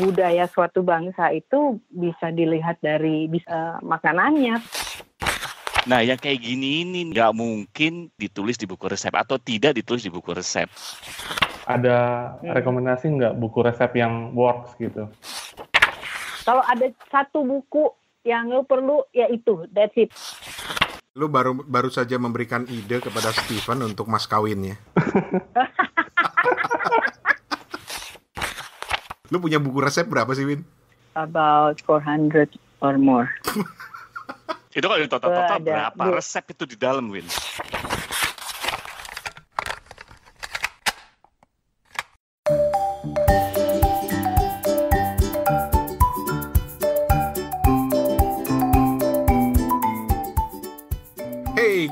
budaya suatu bangsa itu bisa dilihat dari bisa makanannya. Nah, yang kayak gini ini nggak mungkin ditulis di buku resep atau tidak ditulis di buku resep. Ada rekomendasi nggak buku resep yang works gitu? Kalau ada satu buku yang lo perlu, ya itu, that's it. Lu baru baru saja memberikan ide kepada Steven untuk mas kawinnya. Lu punya buku resep berapa sih, Win? About 400 or more. itu kalau total-total berapa resep itu di dalam, Win?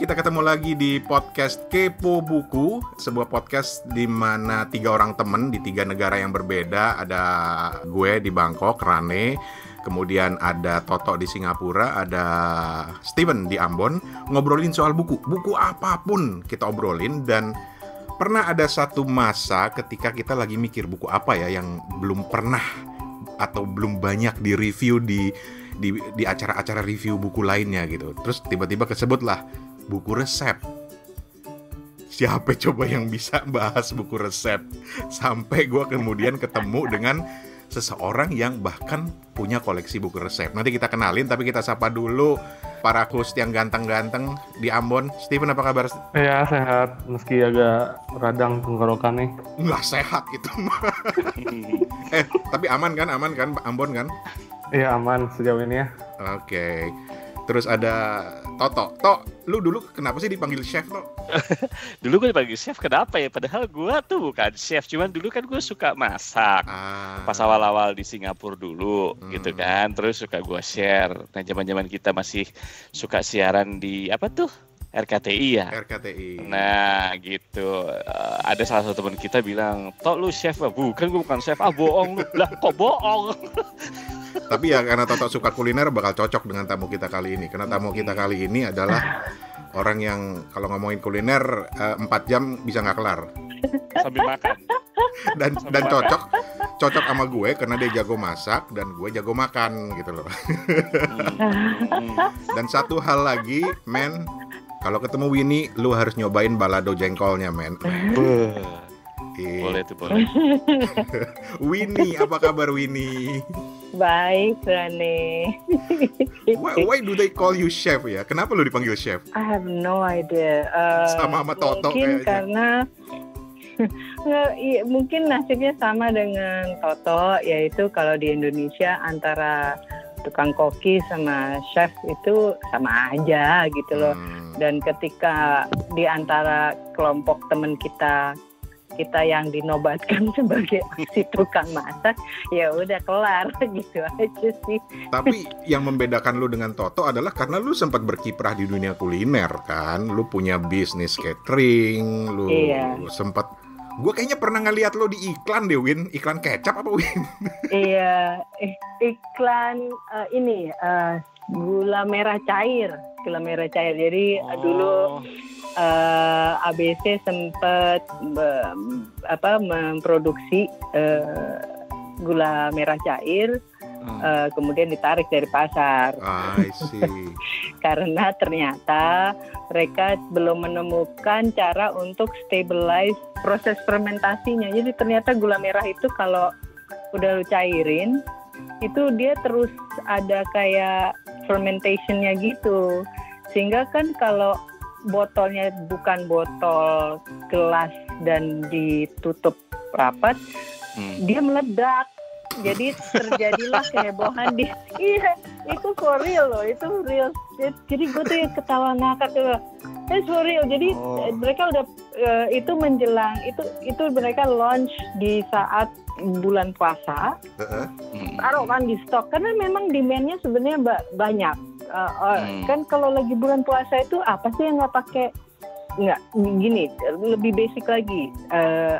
Kita ketemu lagi di podcast Kepo Buku, sebuah podcast di mana tiga orang temen di tiga negara yang berbeda. Ada gue di Bangkok, Rane, kemudian ada Toto di Singapura, ada Steven di Ambon, ngobrolin soal buku. Buku apa pun kita obrolin dan pernah ada satu masa ketika kita lagi mikir buku apa ya yang belum pernah atau belum banyak di review di di di acara-acara review buku lainnya gitu. Terus tiba-tiba kesebut lah buku resep. Siapa coba yang bisa bahas buku resep? Sampai gue kemudian ketemu dengan seseorang yang bahkan punya koleksi buku resep. Nanti kita kenalin, tapi kita sapa dulu para host yang ganteng-ganteng di Ambon. Steven apa kabar? Ya sehat, meski agak radang tenggorokan nih. Nggak sehat gitu. eh, tapi aman kan? Aman kan Ambon kan? Iya aman sejauh ini ya. Oke. Okay. Terus ada Toto. Tok, lu dulu kenapa sih dipanggil chef, Tok? dulu gue dipanggil chef kenapa ya? Padahal gue tuh bukan chef, cuman dulu kan gue suka masak. Ah. Pas awal-awal di Singapura dulu, hmm. gitu kan. Terus suka gue share. Nah, zaman-zaman kita masih suka siaran di apa tuh? RKTI ya. RKTI. Nah, gitu. Uh, ada salah satu teman kita bilang, "Tok lu chef?" Bukan, gue bukan chef. Ah, bohong lu. lah, kok bohong? Tapi ya karena Toto suka kuliner bakal cocok dengan tamu kita kali ini. Karena tamu kita kali ini adalah orang yang kalau ngomongin kuliner eh, empat jam bisa nggak kelar. Sambil makan. Dan Sambil dan cocok cocok sama gue karena dia jago masak dan gue jago makan gitu loh. Hmm. dan satu hal lagi, men, kalau ketemu Winnie, lu harus nyobain balado jengkolnya, men. Boleh tuh boleh. Winnie, apa kabar Winnie? Baik, Rane. why, why do they call you chef ya? Kenapa lu dipanggil chef? I have no idea. Uh, sama sama Toto mungkin kayaknya. karena iya, mungkin nasibnya sama dengan Toto, yaitu kalau di Indonesia antara tukang koki sama chef itu sama aja gitu loh. Hmm. Dan ketika di antara kelompok teman kita kita yang dinobatkan sebagai si tukang masak ya udah kelar gitu aja sih. Tapi yang membedakan lu dengan Toto adalah karena lu sempat berkiprah di dunia kuliner kan, lu punya bisnis catering, lu, iya. lu sempat Gue kayaknya pernah ngeliat lo di iklan deh, Win. Iklan kecap apa, Win? iya, iklan uh, ini uh, gula merah cair, gula merah cair. Jadi oh. dulu uh, eh, ABC sempat apa memproduksi uh, gula merah cair hmm. uh, kemudian ditarik dari pasar. I see. Karena ternyata mereka belum menemukan cara untuk stabilize proses fermentasinya. Jadi ternyata gula merah itu kalau udah lu cairin itu dia terus ada kayak fermentationnya gitu. Sehingga kan kalau botolnya bukan botol gelas dan ditutup rapat, hmm. dia meledak. Jadi terjadilah kehebohan di iya itu for real loh itu real jadi gue tuh ketawa ngakak tuh itu for real jadi oh. mereka udah uh, itu menjelang itu itu mereka launch di saat bulan puasa uh-huh. taruh kan di stok karena memang demandnya sebenarnya banyak uh, uh, hmm. kan kalau lagi bulan puasa itu apa sih yang nggak pakai nggak gini lebih basic lagi uh,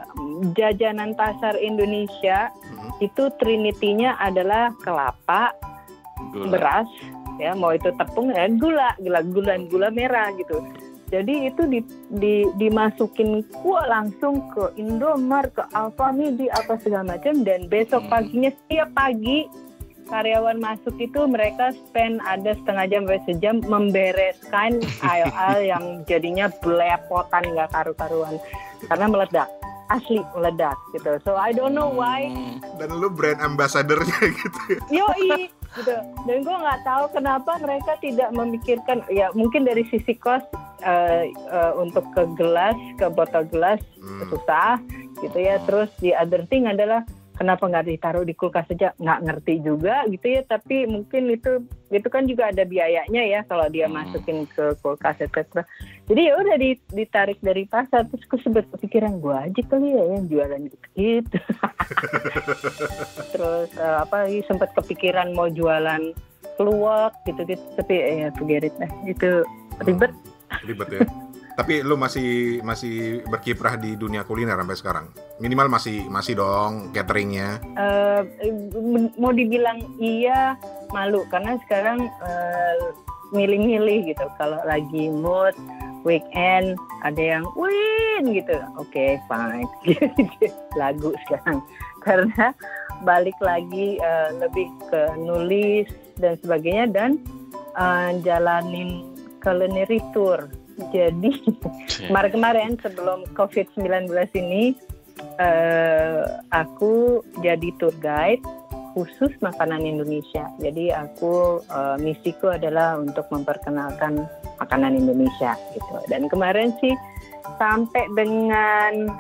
jajanan pasar Indonesia hmm. itu trinitinya adalah kelapa gula. beras ya mau itu tepung ya gula gula gula gula merah gitu Jadi itu di, di, dimasukin kuah langsung ke Indomart, ke Alfamidi, apa segala macam. Dan besok Hmm. paginya setiap pagi karyawan masuk itu mereka spend ada setengah jam sampai sejam membereskan aisle yang jadinya belepotan nggak karu-karuan karena meledak asli meledak gitu so I don't know why Hmm. Dan lu brand ambassadornya gitu. yoi gitu dan gue nggak tahu kenapa mereka tidak memikirkan ya mungkin dari sisi cost eh, eh, untuk ke gelas ke botol gelas Hmm. susah gitu ya terus di other thing adalah kenapa nggak ditaruh di kulkas saja nggak ngerti juga gitu ya tapi mungkin itu itu kan juga ada biayanya ya kalau dia Hmm. masukin ke kulkas etc jadi ya udah di- ditarik dari pasar terus gue sebet kepikiran gue aja kali ya yang jualan gitu, gitu. terus eh, apa lagi sempat kepikiran mau jualan keluak gitu gitu tapi eh, ya forget it lah itu ribet Ribet ya. Tapi lu masih masih berkiprah di dunia kuliner sampai sekarang. Minimal masih masih dong cateringnya. Eh, mau dibilang iya malu. Karena sekarang eh, milih-milih gitu. Kalau lagi mood weekend ada yang win gitu. Oke fine. Lagu sekarang. Karena balik lagi eh, lebih ke nulis dan sebagainya dan eh, jalanin culinary tour jadi kemarin-kemarin sebelum COVID-19 ini eh, aku jadi tour guide khusus makanan Indonesia. Jadi aku eh, misiku adalah untuk memperkenalkan makanan Indonesia gitu. Dan kemarin sih sampai dengan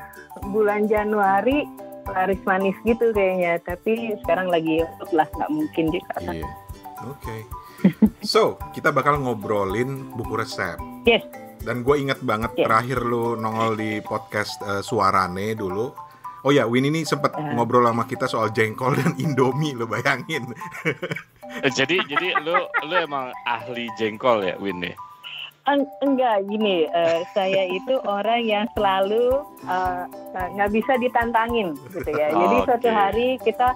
bulan Januari laris manis gitu kayaknya. Tapi sekarang lagi lah nggak mungkin juga. Iya. Oke. So, kita bakal ngobrolin buku resep. Yes. Dan gue inget banget Yes. terakhir lu nongol di podcast eh, Suarane dulu. Oh ya, Win ini sempat Eh. ngobrol sama kita soal jengkol dan Indomie, lo bayangin. Eh, jadi jadi lu lu emang ahli jengkol ya Win nih? Eng- enggak gini, eh, saya itu orang yang selalu nggak bisa ditantangin gitu ya. Jadi Oke. suatu hari kita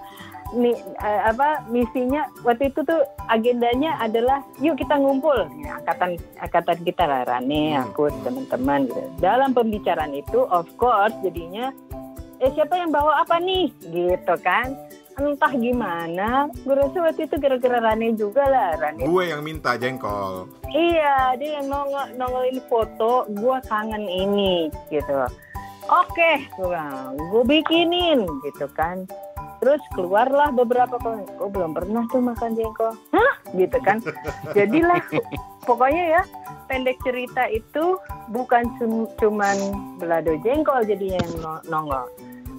nih eh, apa misinya waktu itu tuh agendanya adalah yuk kita ngumpul Ya, angkatan angkatan kita lah Rani, Hmm. aku teman-teman gitu. Dalam pembicaraan itu of course jadinya eh siapa yang bawa apa nih gitu kan entah gimana gue rasa waktu itu gara-gara Rani juga lah Rani gue yang minta jengkol. Iya, dia yang nongol nongolin foto, gua kangen ini gitu. Oke, gua gue bikinin gitu kan. Terus keluarlah beberapa komen, oh belum pernah tuh makan jengkol. Hah? Gitu kan. Jadilah pokoknya ya pendek cerita itu bukan cum- cuman belado jengkol jadinya yang no- nongol.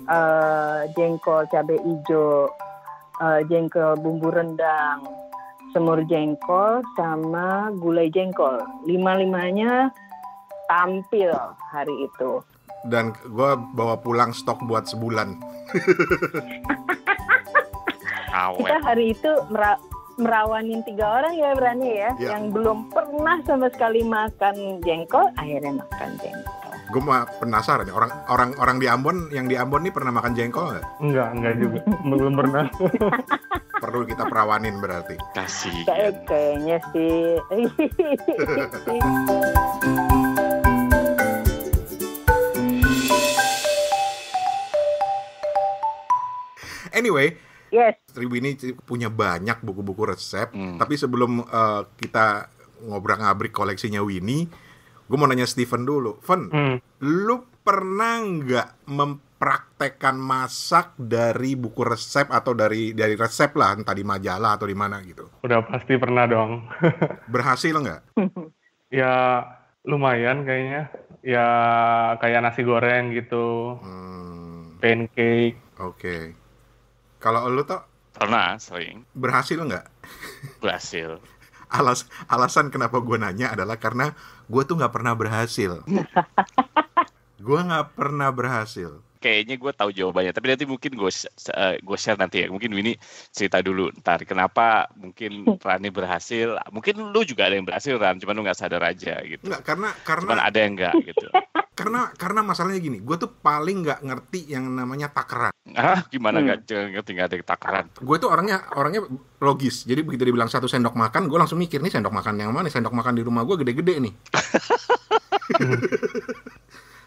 Eh, jengkol cabai hijau, eh, jengkol bumbu rendang, semur jengkol sama gulai jengkol. Lima-limanya tampil hari itu. Dan gue bawa pulang stok buat sebulan. Kita hari itu mera- merawanin tiga orang ya berani ya, Ya. yang belum pernah sama sekali makan jengkol, akhirnya makan jengkol. Gue mah penasaran nih, orang orang orang di Ambon yang di Ambon nih pernah makan jengkol nggak? Enggak, enggak juga. Belum pernah. Perlu kita perawanin berarti. Kayak kayaknya sih. Anyway, yes, Tribu ini punya banyak buku-buku resep. Hmm. Tapi sebelum eh, kita ngobrol-ngabrik koleksinya Winnie, gue mau nanya Steven dulu. Ven, Hmm. lu pernah nggak mempraktekkan masak dari buku resep atau dari dari resep lah, entah di majalah atau di mana gitu? Udah pasti pernah dong. Berhasil nggak? ya lumayan kayaknya. Ya kayak nasi goreng gitu, Hmm, pancake. Oke. Kalau lu tuh Pernah sering berhasil nggak? berhasil. Alas alasan kenapa gue nanya adalah karena gue tuh nggak pernah berhasil. gue nggak pernah berhasil. Kayaknya gue tahu jawabannya, tapi nanti mungkin gue gue share nanti ya. Mungkin Winnie cerita dulu ntar kenapa mungkin Rani berhasil. Mungkin lu juga ada yang berhasil Ran, cuman lu nggak sadar aja gitu. Nggak karena karena Cuman ada yang enggak gitu. karena karena masalahnya gini, gue tuh paling nggak ngerti yang namanya takaran. Ah, gimana Hmm. nggak jangan ngerti nggak ada takaran. Gue tuh orangnya orangnya logis. Jadi begitu dibilang satu sendok makan, gue langsung mikir nih sendok makan yang mana? Sendok makan di rumah gue gede-gede nih.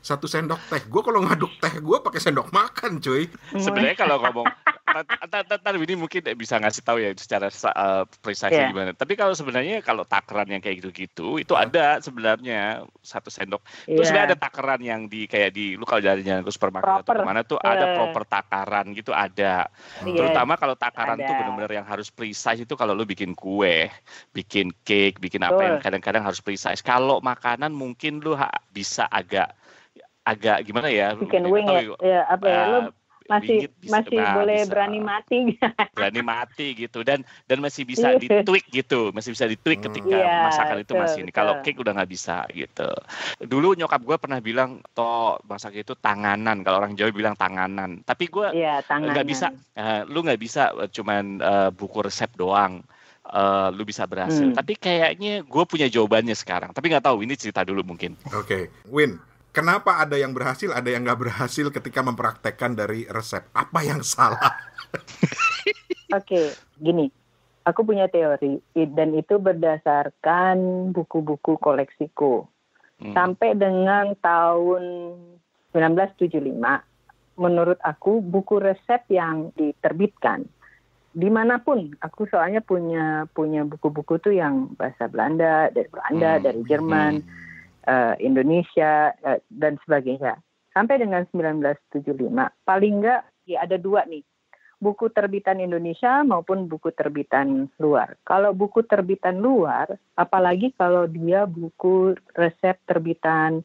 satu sendok teh. Gue kalau ngaduk teh gue pakai sendok makan, cuy. Sebenarnya kalau ngomong Ntar ini mungkin bisa ngasih tahu ya secara uh, precise yeah. gimana. Tapi kalau sebenarnya kalau takaran yang kayak gitu-gitu itu ada sebenarnya satu sendok. Yeah. Terus sebenarnya ada takaran yang di kayak di lu kalau jalan-jalan ke supermarket atau ke mana tuh uh. ada eh. proper takaran gitu ada. Yeah. Terutama kalau takaran ada. tuh benar-benar yang harus precise itu kalau lu bikin kue, bikin cake, bikin apa yang kadang-kadang harus precise. Kalau makanan mungkin lu bisa agak agak gimana ya bikin wing ya, ya apa ya lu masih bisa, masih nah, boleh bisa. berani mati berani mati gitu dan dan masih bisa iya. ditweak gitu masih bisa ditweak hmm. ketika yeah, masakan itu masih ini kalau cake udah nggak bisa gitu dulu nyokap gue pernah bilang toh masak itu tanganan kalau orang Jawa bilang tanganan tapi gue yeah, nggak bisa uh, lu nggak bisa cuman uh, buku resep doang uh, lu bisa berhasil. Hmm. Tapi kayaknya gue punya jawabannya sekarang. Tapi nggak tahu ini cerita dulu mungkin. Oke, okay. Win kenapa ada yang berhasil, ada yang nggak berhasil ketika mempraktekkan dari resep? Apa yang salah? Oke, okay, gini, aku punya teori dan itu berdasarkan buku-buku koleksiku. Hmm. Sampai dengan tahun 1975, menurut aku buku resep yang diterbitkan di mana pun aku soalnya punya punya buku-buku tuh yang bahasa Belanda dari Belanda hmm. dari Jerman hmm uh, Indonesia uh, dan sebagainya. Sampai dengan 1975, paling enggak ya ada dua nih, buku terbitan Indonesia maupun buku terbitan luar. Kalau buku terbitan luar, apalagi kalau dia buku resep terbitan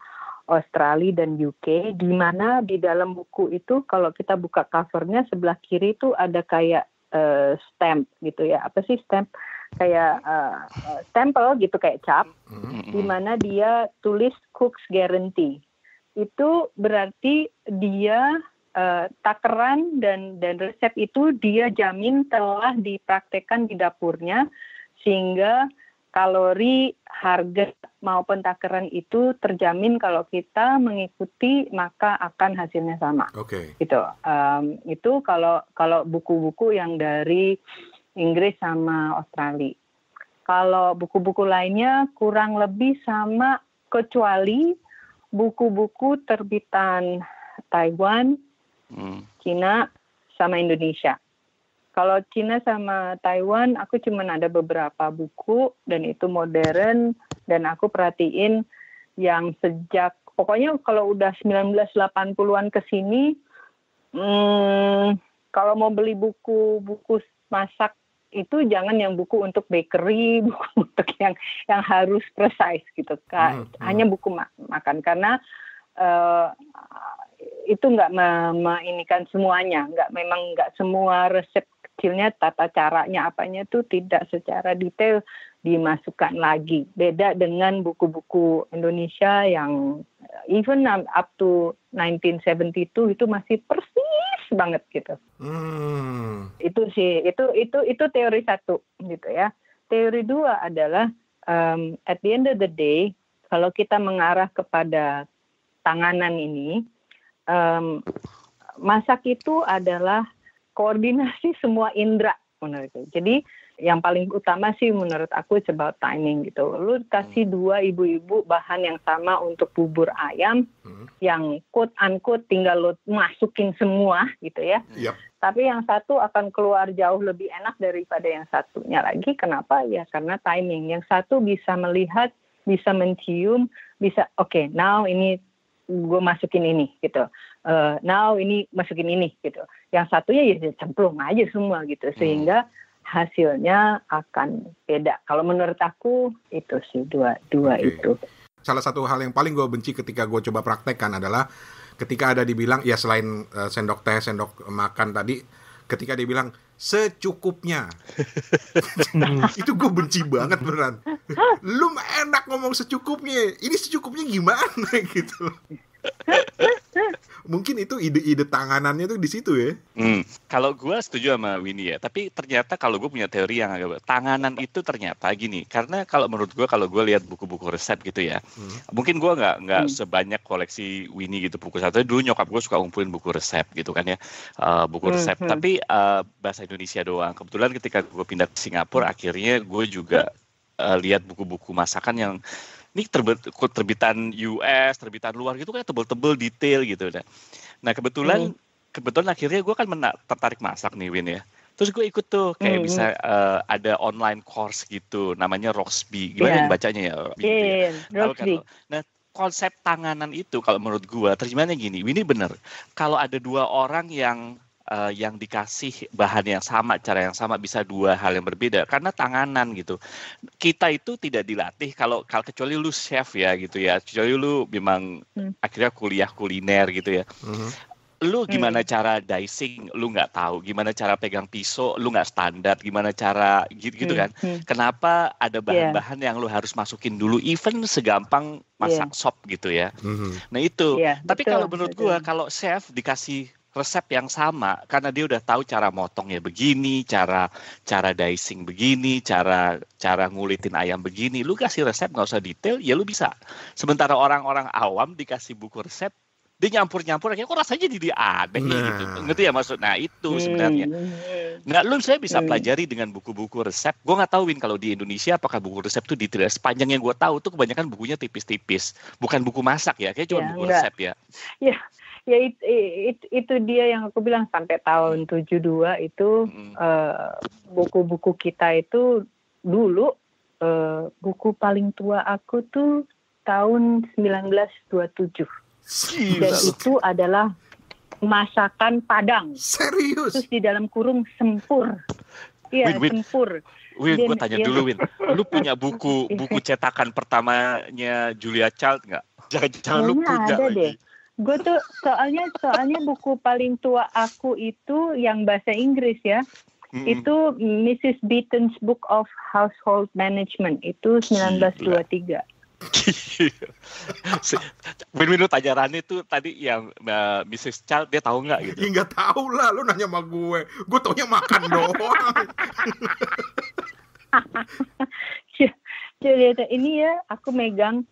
Australia dan UK, di mana di dalam buku itu kalau kita buka covernya sebelah kiri itu ada kayak uh, stamp gitu ya, apa sih stamp? Kayak uh, stempel gitu kayak cap mm-hmm. di mana dia tulis cooks guarantee itu berarti dia uh, takaran dan dan resep itu dia jamin telah dipraktekkan di dapurnya sehingga kalori harga maupun takaran itu terjamin kalau kita mengikuti maka akan hasilnya sama. Oke. Okay. Gitu. Um, itu kalau kalau buku-buku yang dari Inggris sama Australia. Kalau buku-buku lainnya kurang lebih sama kecuali buku-buku terbitan Taiwan, hmm. Cina, sama Indonesia. Kalau Cina sama Taiwan, aku cuma ada beberapa buku dan itu modern dan aku perhatiin yang sejak pokoknya kalau udah 1980-an ke sini, hmm, kalau mau beli buku-buku masak itu jangan yang buku untuk bakery, buku untuk yang yang harus precise gitu kan. Hmm, hmm. Hanya buku ma makan karena uh, itu nggak meinikan semuanya, nggak memang nggak semua resep kecilnya tata caranya apanya itu tidak secara detail dimasukkan lagi. Beda dengan buku-buku Indonesia yang even up to 1972 itu masih persis banget gitu. Hmm. Itu sih itu itu itu teori satu gitu ya. Teori dua adalah um, at the end of the day kalau kita mengarah kepada tanganan ini um, masak itu adalah koordinasi semua indera menurutku. Jadi yang paling utama sih menurut aku it's about timing gitu. Lu kasih hmm. dua ibu-ibu bahan yang sama untuk bubur ayam hmm. yang quote unquote tinggal lu masukin semua gitu ya. Yep. Tapi yang satu akan keluar jauh lebih enak daripada yang satunya lagi. Kenapa? Ya karena timing. Yang satu bisa melihat, bisa mencium, bisa oke, okay, now ini gue masukin ini gitu. Uh, now ini masukin ini gitu. Yang satunya ya cemplung aja semua gitu. Hmm. Sehingga hmm hasilnya akan beda. Kalau menurut aku itu sih dua dua okay. itu. Salah satu hal yang paling gue benci ketika gue coba praktekkan adalah ketika ada dibilang ya selain uh, sendok teh, sendok makan tadi, ketika dibilang secukupnya, itu gue benci banget beneran. Lu enak ngomong secukupnya, ini secukupnya gimana gitu mungkin itu ide-ide tanganannya tuh di situ ya. Hmm. Kalau gue setuju sama Winnie ya, tapi ternyata kalau gue punya teori yang agak tanganan itu ternyata gini, karena kalau menurut gue kalau gue lihat buku-buku resep gitu ya, hmm. mungkin gue nggak nggak hmm. sebanyak koleksi Winnie gitu buku satu. Dulu nyokap gue suka ngumpulin buku resep gitu kan ya, uh, buku resep. Hmm. Tapi uh, bahasa Indonesia doang. Kebetulan ketika gue pindah ke Singapura, akhirnya gue juga uh, lihat buku-buku masakan yang ini terbit, terbitan US, terbitan luar gitu kan tebel-tebel detail gitu. Nah, nah kebetulan hmm. kebetulan akhirnya gue kan mena- tertarik masak nih Win ya. Terus gue ikut tuh kayak hmm. bisa uh, ada online course gitu, namanya Roxby. Gimana yeah. yang bacanya ya? Iya, yeah, yeah, kan? Nah, konsep tanganan itu kalau menurut gue terjemahannya gini, ini bener. Kalau ada dua orang yang uh, yang dikasih bahan yang sama, cara yang sama bisa dua hal yang berbeda karena tanganan gitu. Kita itu tidak dilatih kalau kalau kecuali lu chef ya gitu ya, kecuali lu memang hmm. akhirnya kuliah kuliner gitu ya. Hmm. Lu gimana hmm. cara dicing, lu nggak tahu. Gimana cara pegang pisau, lu nggak standar. Gimana cara gitu, gitu hmm. kan. Hmm. Kenapa ada bahan-bahan yeah. yang lu harus masukin dulu, even segampang masak yeah. sop gitu ya. Hmm. Nah itu. Yeah, Tapi betul, kalau menurut gua, kalau chef dikasih resep yang sama karena dia udah tahu cara motongnya begini, cara cara dicing begini, cara cara ngulitin ayam begini. Lu kasih resep nggak usah detail, ya lu bisa. Sementara orang-orang awam dikasih buku resep, dia nyampur-nyampur kok rasanya jadi aneh nah. gitu. Ngerti ya maksud? Nah, itu hmm. sebenarnya. Nggak lu saya bisa hmm. pelajari dengan buku-buku resep. Gue nggak tahu Win kalau di Indonesia apakah buku resep itu detail. Sepanjang yang gue tahu tuh kebanyakan bukunya tipis-tipis. Bukan buku masak ya, kayak cuma ya, buku enggak. resep ya. Ya, ya it, it, itu dia yang aku bilang sampai tahun 72 itu hmm. uh, buku-buku kita itu dulu uh, buku paling tua aku tuh tahun 1927 Gila. dan itu adalah masakan Padang. Serius? Terus di dalam kurung sempur. Iya sempur. Win, gue tanya dulu Win, lu punya buku buku cetakan pertamanya Julia Child nggak? Jangan-jangan lu punya ada lagi. Deh gue tuh soalnya soalnya buku paling tua aku itu yang bahasa Inggris ya mm -hmm. itu Mrs. Beaton's Book of Household Management itu 1923 Win Win lu tanya Rani tuh tadi yang uh, Mrs. Child dia tahu nggak gitu? Ya nggak tahu lah, lu nanya sama gue. Gue taunya makan doang. Jadi ini ya aku megang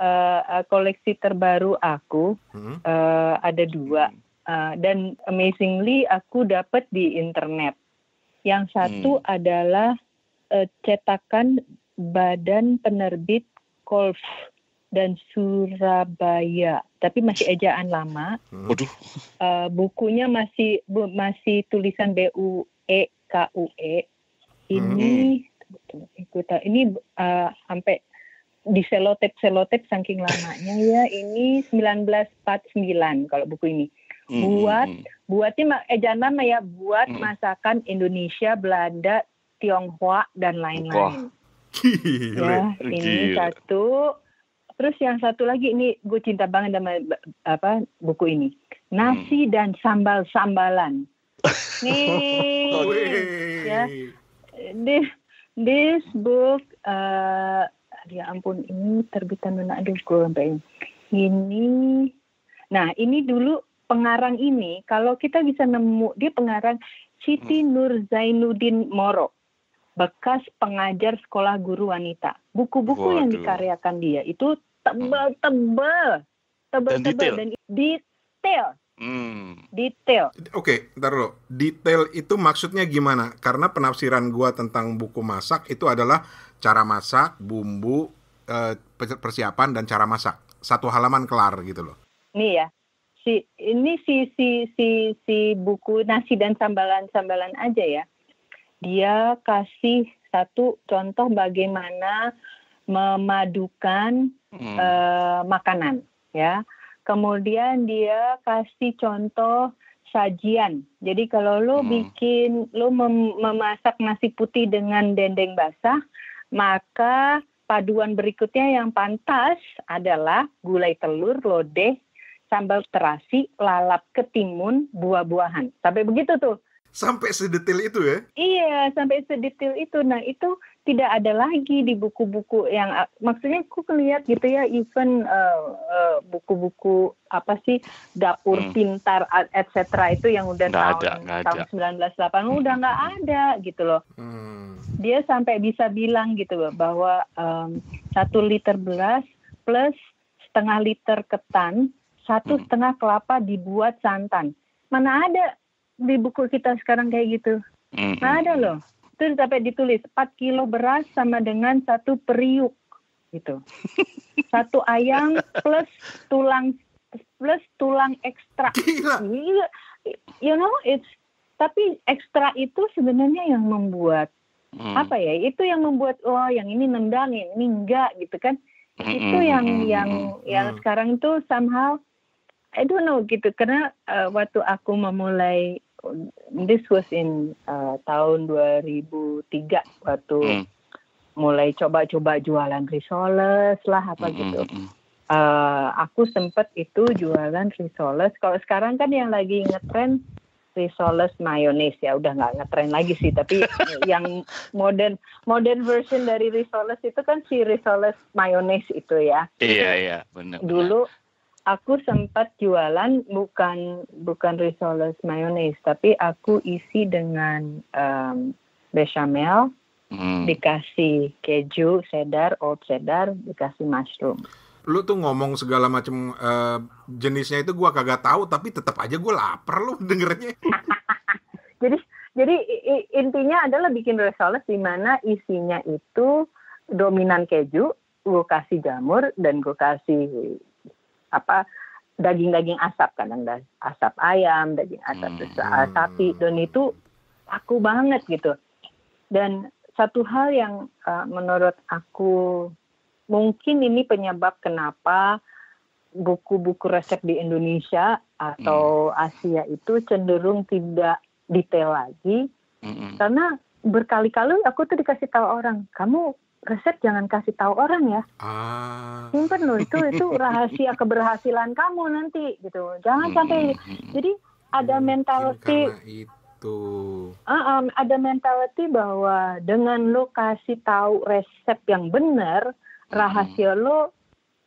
uh, koleksi terbaru aku hmm. uh, ada dua uh, dan amazingly aku dapat di internet. Yang satu hmm. adalah uh, cetakan Badan Penerbit Kolf dan Surabaya, tapi masih ejaan lama. Hmm. Uh, bukunya masih bu, masih tulisan B U E K U E. Ini hmm. ini uh, sampai di selotep selotep saking lamanya ya ini 1949 kalau buku ini mm-hmm. buat mm -hmm. buatnya ejaan nama ya buat mm -hmm. masakan Indonesia Belanda Tionghoa dan lain-lain ya ini Gila. satu terus yang satu lagi ini gue cinta banget sama apa buku ini nasi hmm. dan sambal sambalan nih ya this this book uh, ya ampun ini terbitan aduh gue sampai ini nah ini dulu pengarang ini kalau kita bisa nemu dia pengarang Siti hmm. Nur Zainuddin Moro bekas pengajar sekolah guru wanita. Buku-buku yang dikaryakan dia itu tebal-tebal tebal-tebal dan detail Hmm. Detail. Oke, okay, ntar lo. Detail itu maksudnya gimana? Karena penafsiran gua tentang buku masak itu adalah cara masak, bumbu, eh, persiapan dan cara masak. Satu halaman kelar gitu loh. Nih ya. Si ini si si si si buku nasi dan sambalan-sambalan aja ya. Dia kasih satu contoh bagaimana memadukan hmm. uh, makanan ya Kemudian dia kasih contoh sajian. Jadi kalau lo hmm. bikin lo mem memasak nasi putih dengan dendeng basah, maka paduan berikutnya yang pantas adalah gulai telur, lodeh, sambal terasi, lalap ketimun, buah-buahan. Sampai begitu tuh. Sampai sedetail itu ya? Iya, sampai sedetail itu. Nah, itu tidak ada lagi di buku-buku yang maksudnya aku lihat gitu ya even uh, uh, buku-buku apa sih dapur hmm. pintar etc itu yang udah nggak tahun ada, tahun ada. 1980 hmm. udah nggak ada gitu loh. Hmm. Dia sampai bisa bilang gitu loh bahwa um, satu liter beras plus setengah liter ketan satu hmm. setengah kelapa dibuat santan. Mana ada di buku kita sekarang kayak gitu. Nah ada loh. Itu sampai ditulis 4 kilo beras sama dengan satu periuk. gitu. Satu ayam plus tulang plus tulang ekstra. Gila. You know, it's tapi ekstra itu sebenarnya yang membuat hmm. apa ya? Itu yang membuat oh yang ini nendang, yang ini enggak gitu kan. Hmm. Itu yang yang yang hmm. sekarang itu somehow I don't know gitu karena uh, waktu aku memulai this was in uh, tahun 2003 waktu hmm. mulai coba-coba jualan risoles lah apa hmm. gitu. Uh, aku sempet itu jualan risoles. Kalau sekarang kan yang lagi ngetren risoles mayones ya udah nggak ngetren lagi sih tapi yang modern modern version dari risoles itu kan si risoles mayones itu ya iya iya benar dulu aku sempat jualan bukan bukan risoles mayonnaise tapi aku isi dengan um, bechamel hmm. dikasih keju cheddar old cheddar dikasih mushroom lu tuh ngomong segala macam uh, jenisnya itu gua kagak tahu tapi tetap aja gua lapar lu dengernya jadi jadi intinya adalah bikin risoles di mana isinya itu dominan keju gue kasih jamur dan gue kasih apa daging-daging asap kadang asap ayam, daging asap hmm. sapi dan itu aku banget gitu. Dan satu hal yang uh, menurut aku mungkin ini penyebab kenapa buku-buku resep di Indonesia atau hmm. Asia itu cenderung tidak detail lagi hmm. karena berkali-kali aku tuh dikasih tahu orang kamu resep jangan kasih tahu orang ya. Ah. Simpen loh itu itu rahasia keberhasilan kamu nanti gitu. Jangan hmm. sampai jadi ada mentality itu. Uh, um, ada mentality bahwa dengan lo kasih tahu resep yang benar, hmm. rahasia lo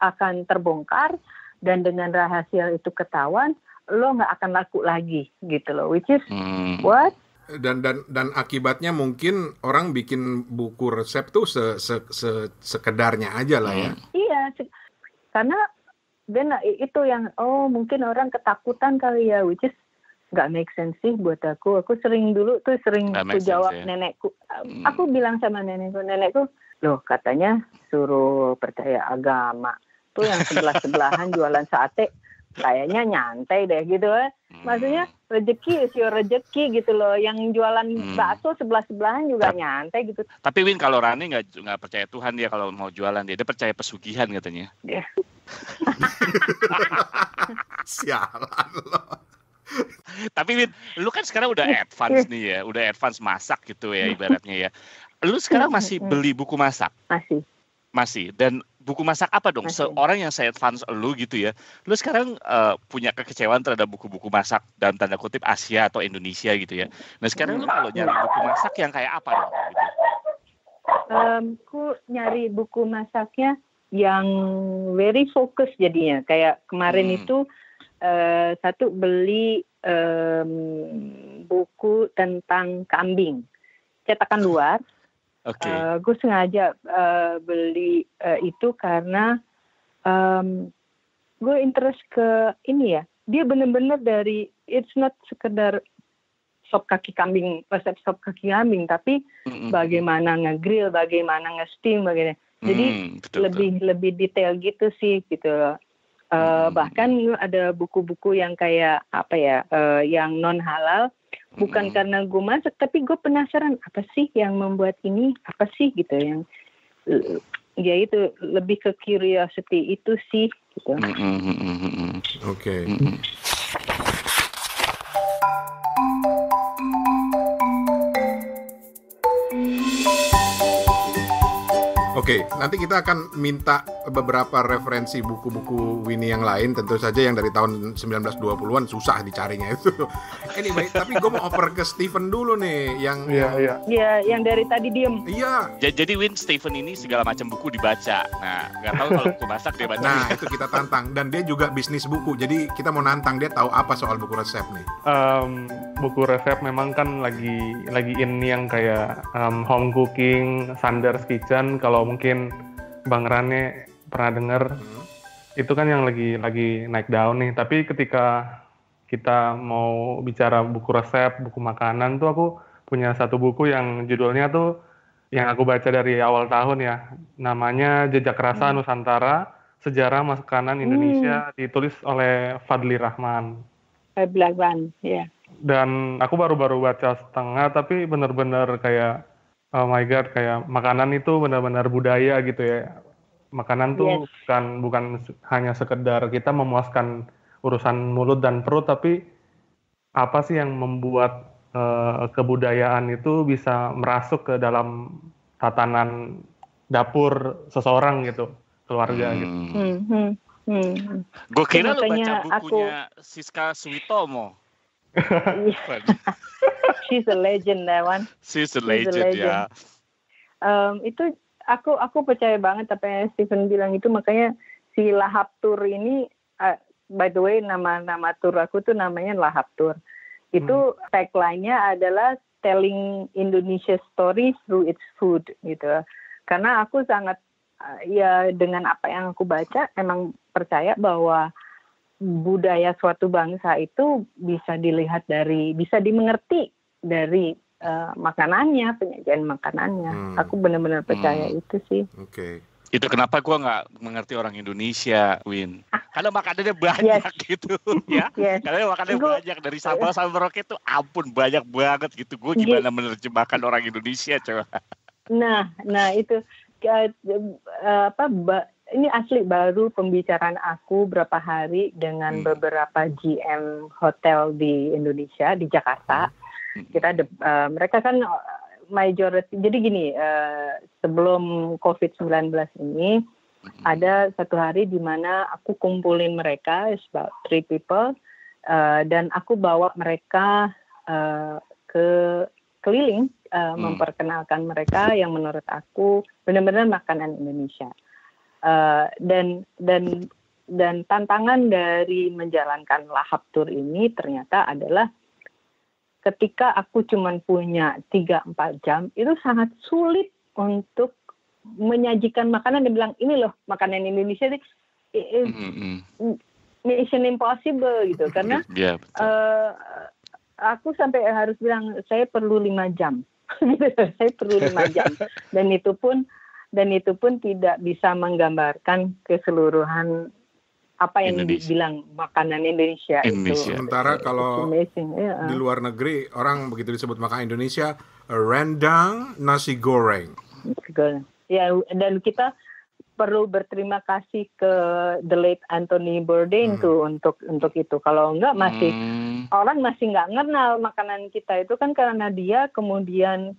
akan terbongkar dan dengan rahasia itu ketahuan, lo nggak akan laku lagi gitu loh. Which is hmm. what? Dan dan dan akibatnya mungkin orang bikin buku resep tuh se, se, se sekedarnya aja lah ya. Iya, karena dan itu yang oh mungkin orang ketakutan kali ya, which is nggak make sense sih buat aku. Aku sering dulu tuh sering aku jawab sense, ya? nenekku. Hmm. Aku bilang sama nenekku, nenekku, loh katanya suruh percaya agama. Tuh yang sebelah sebelahan jualan sate kayaknya nyantai deh gitu ya. Maksudnya rezeki is your rezeki gitu loh. Yang jualan hmm. bakso sebelah sebelahan juga Ta nyantai gitu. Tapi Win kalau Rani nggak nggak percaya Tuhan dia kalau mau jualan dia, dia percaya pesugihan katanya. Yeah. Sialan loh. Tapi Win, lu kan sekarang udah advance nih ya, udah advance masak gitu ya ibaratnya ya. Lu sekarang masih beli buku masak? Masih. Masih. Dan buku masak apa dong? Masih. Seorang yang saya advance lu gitu ya. Lu sekarang uh, punya kekecewaan terhadap buku-buku masak dalam tanda kutip Asia atau Indonesia gitu ya. Nah sekarang lu kalau nyari buku masak yang kayak apa dong? Gitu? Um, ku nyari buku masaknya yang very fokus jadinya. Kayak kemarin hmm. itu uh, satu beli um, buku tentang kambing cetakan luar Okay. Uh, gue sengaja uh, beli uh, itu karena um, gue interest ke ini ya. Dia bener-bener dari it's not sekedar sop kaki kambing, resep sop kaki kambing, tapi mm-hmm. bagaimana ngegrill, bagaimana nge-steam, bagaimana. Jadi mm, betul, lebih betul. lebih detail gitu sih gitu. Uh, mm-hmm. Bahkan ada buku-buku yang kayak apa ya, uh, yang non halal bukan hmm. karena gue masak tapi gue penasaran apa sih yang membuat ini apa sih gitu yang ya itu lebih ke curiosity itu sih gitu. Hmm, hmm, Oke. Okay. Nanti kita akan minta beberapa referensi buku-buku Winnie yang lain, tentu saja yang dari tahun 1920-an susah dicarinya itu. anyway, tapi gue mau oper ke Stephen dulu nih, yang Iya, iya. Iya, yang dari tadi diem. Iya. Jadi Win Stephen ini segala macam buku dibaca. Nah, nggak tahu kalau buku masak dia baca. Nah, itu kita tantang dan dia juga bisnis buku. Jadi kita mau nantang dia tahu apa soal buku resep nih. Um, buku resep memang kan lagi lagi in yang kayak um, home cooking, Sanders Kitchen kalau kalau mungkin Bang Rane pernah dengar hmm. itu kan yang lagi lagi naik daun nih. Tapi ketika kita mau bicara buku resep, buku makanan tuh aku punya satu buku yang judulnya tuh yang aku baca dari awal tahun ya. Namanya Jejak Rasa hmm. Nusantara, Sejarah Makanan Indonesia hmm. ditulis oleh Fadli Rahman. Fadli Rahman, ya. Yeah. Dan aku baru-baru baca setengah, tapi benar-benar kayak, oh my god, kayak makanan itu benar-benar budaya gitu ya. Makanan tuh yes. bukan bukan hanya sekedar kita memuaskan urusan mulut dan perut, tapi apa sih yang membuat uh, kebudayaan itu bisa merasuk ke dalam tatanan dapur seseorang gitu, keluarga hmm. gitu. Hmm, hmm, hmm. Gue kira lu baca bukunya aku... Siska Suitomo. She's a legend, that one. She's a legend, She's a legend. ya. Um, itu aku aku percaya banget apa yang Stephen bilang itu makanya si Lahap Tour ini uh, by the way nama nama tour aku tuh namanya Lahap Tour itu hmm. tagline-nya adalah telling Indonesia story through its food gitu. Karena aku sangat ya dengan apa yang aku baca emang percaya bahwa budaya suatu bangsa itu bisa dilihat dari bisa dimengerti dari uh, makanannya penyajian makanannya hmm. aku benar-benar percaya hmm. itu sih oke okay. Itu kenapa gue nggak mengerti orang Indonesia, Win. Karena makanannya banyak yes. gitu, ya. Yes. Karena makanannya gua, banyak dari Sabah sampai Merauke itu ampun banyak banget gitu. Gue gimana yes. menerjemahkan orang Indonesia, coba. Nah, nah itu uh, apa? Ini asli baru pembicaraan aku berapa hari dengan hmm. beberapa GM hotel di Indonesia di Jakarta. Hmm. Kita ada, uh, mereka kan majority jadi gini uh, sebelum COVID-19 ini mm-hmm. ada satu hari di mana aku kumpulin mereka about three people uh, dan aku bawa mereka uh, ke keliling uh, hmm. memperkenalkan mereka yang menurut aku benar-benar makanan Indonesia uh, dan dan dan tantangan dari menjalankan lahap tour ini ternyata adalah ketika aku cuma punya 3-4 jam, itu sangat sulit untuk menyajikan makanan dan bilang, ini loh makanan Indonesia ini mm-hmm. mission impossible gitu. Karena yeah, iya, uh, aku sampai harus bilang, saya perlu 5 jam. saya perlu 5 jam. Dan itu pun dan itu pun tidak bisa menggambarkan keseluruhan apa yang Indonesia. dibilang makanan Indonesia, Indonesia. itu. Sementara kalau yeah. di luar negeri orang begitu disebut makanan Indonesia rendang nasi goreng. Ya dan kita perlu berterima kasih ke the late Anthony Bourdain hmm. tuh untuk untuk itu. Kalau enggak masih hmm. orang masih nggak kenal makanan kita itu kan karena dia kemudian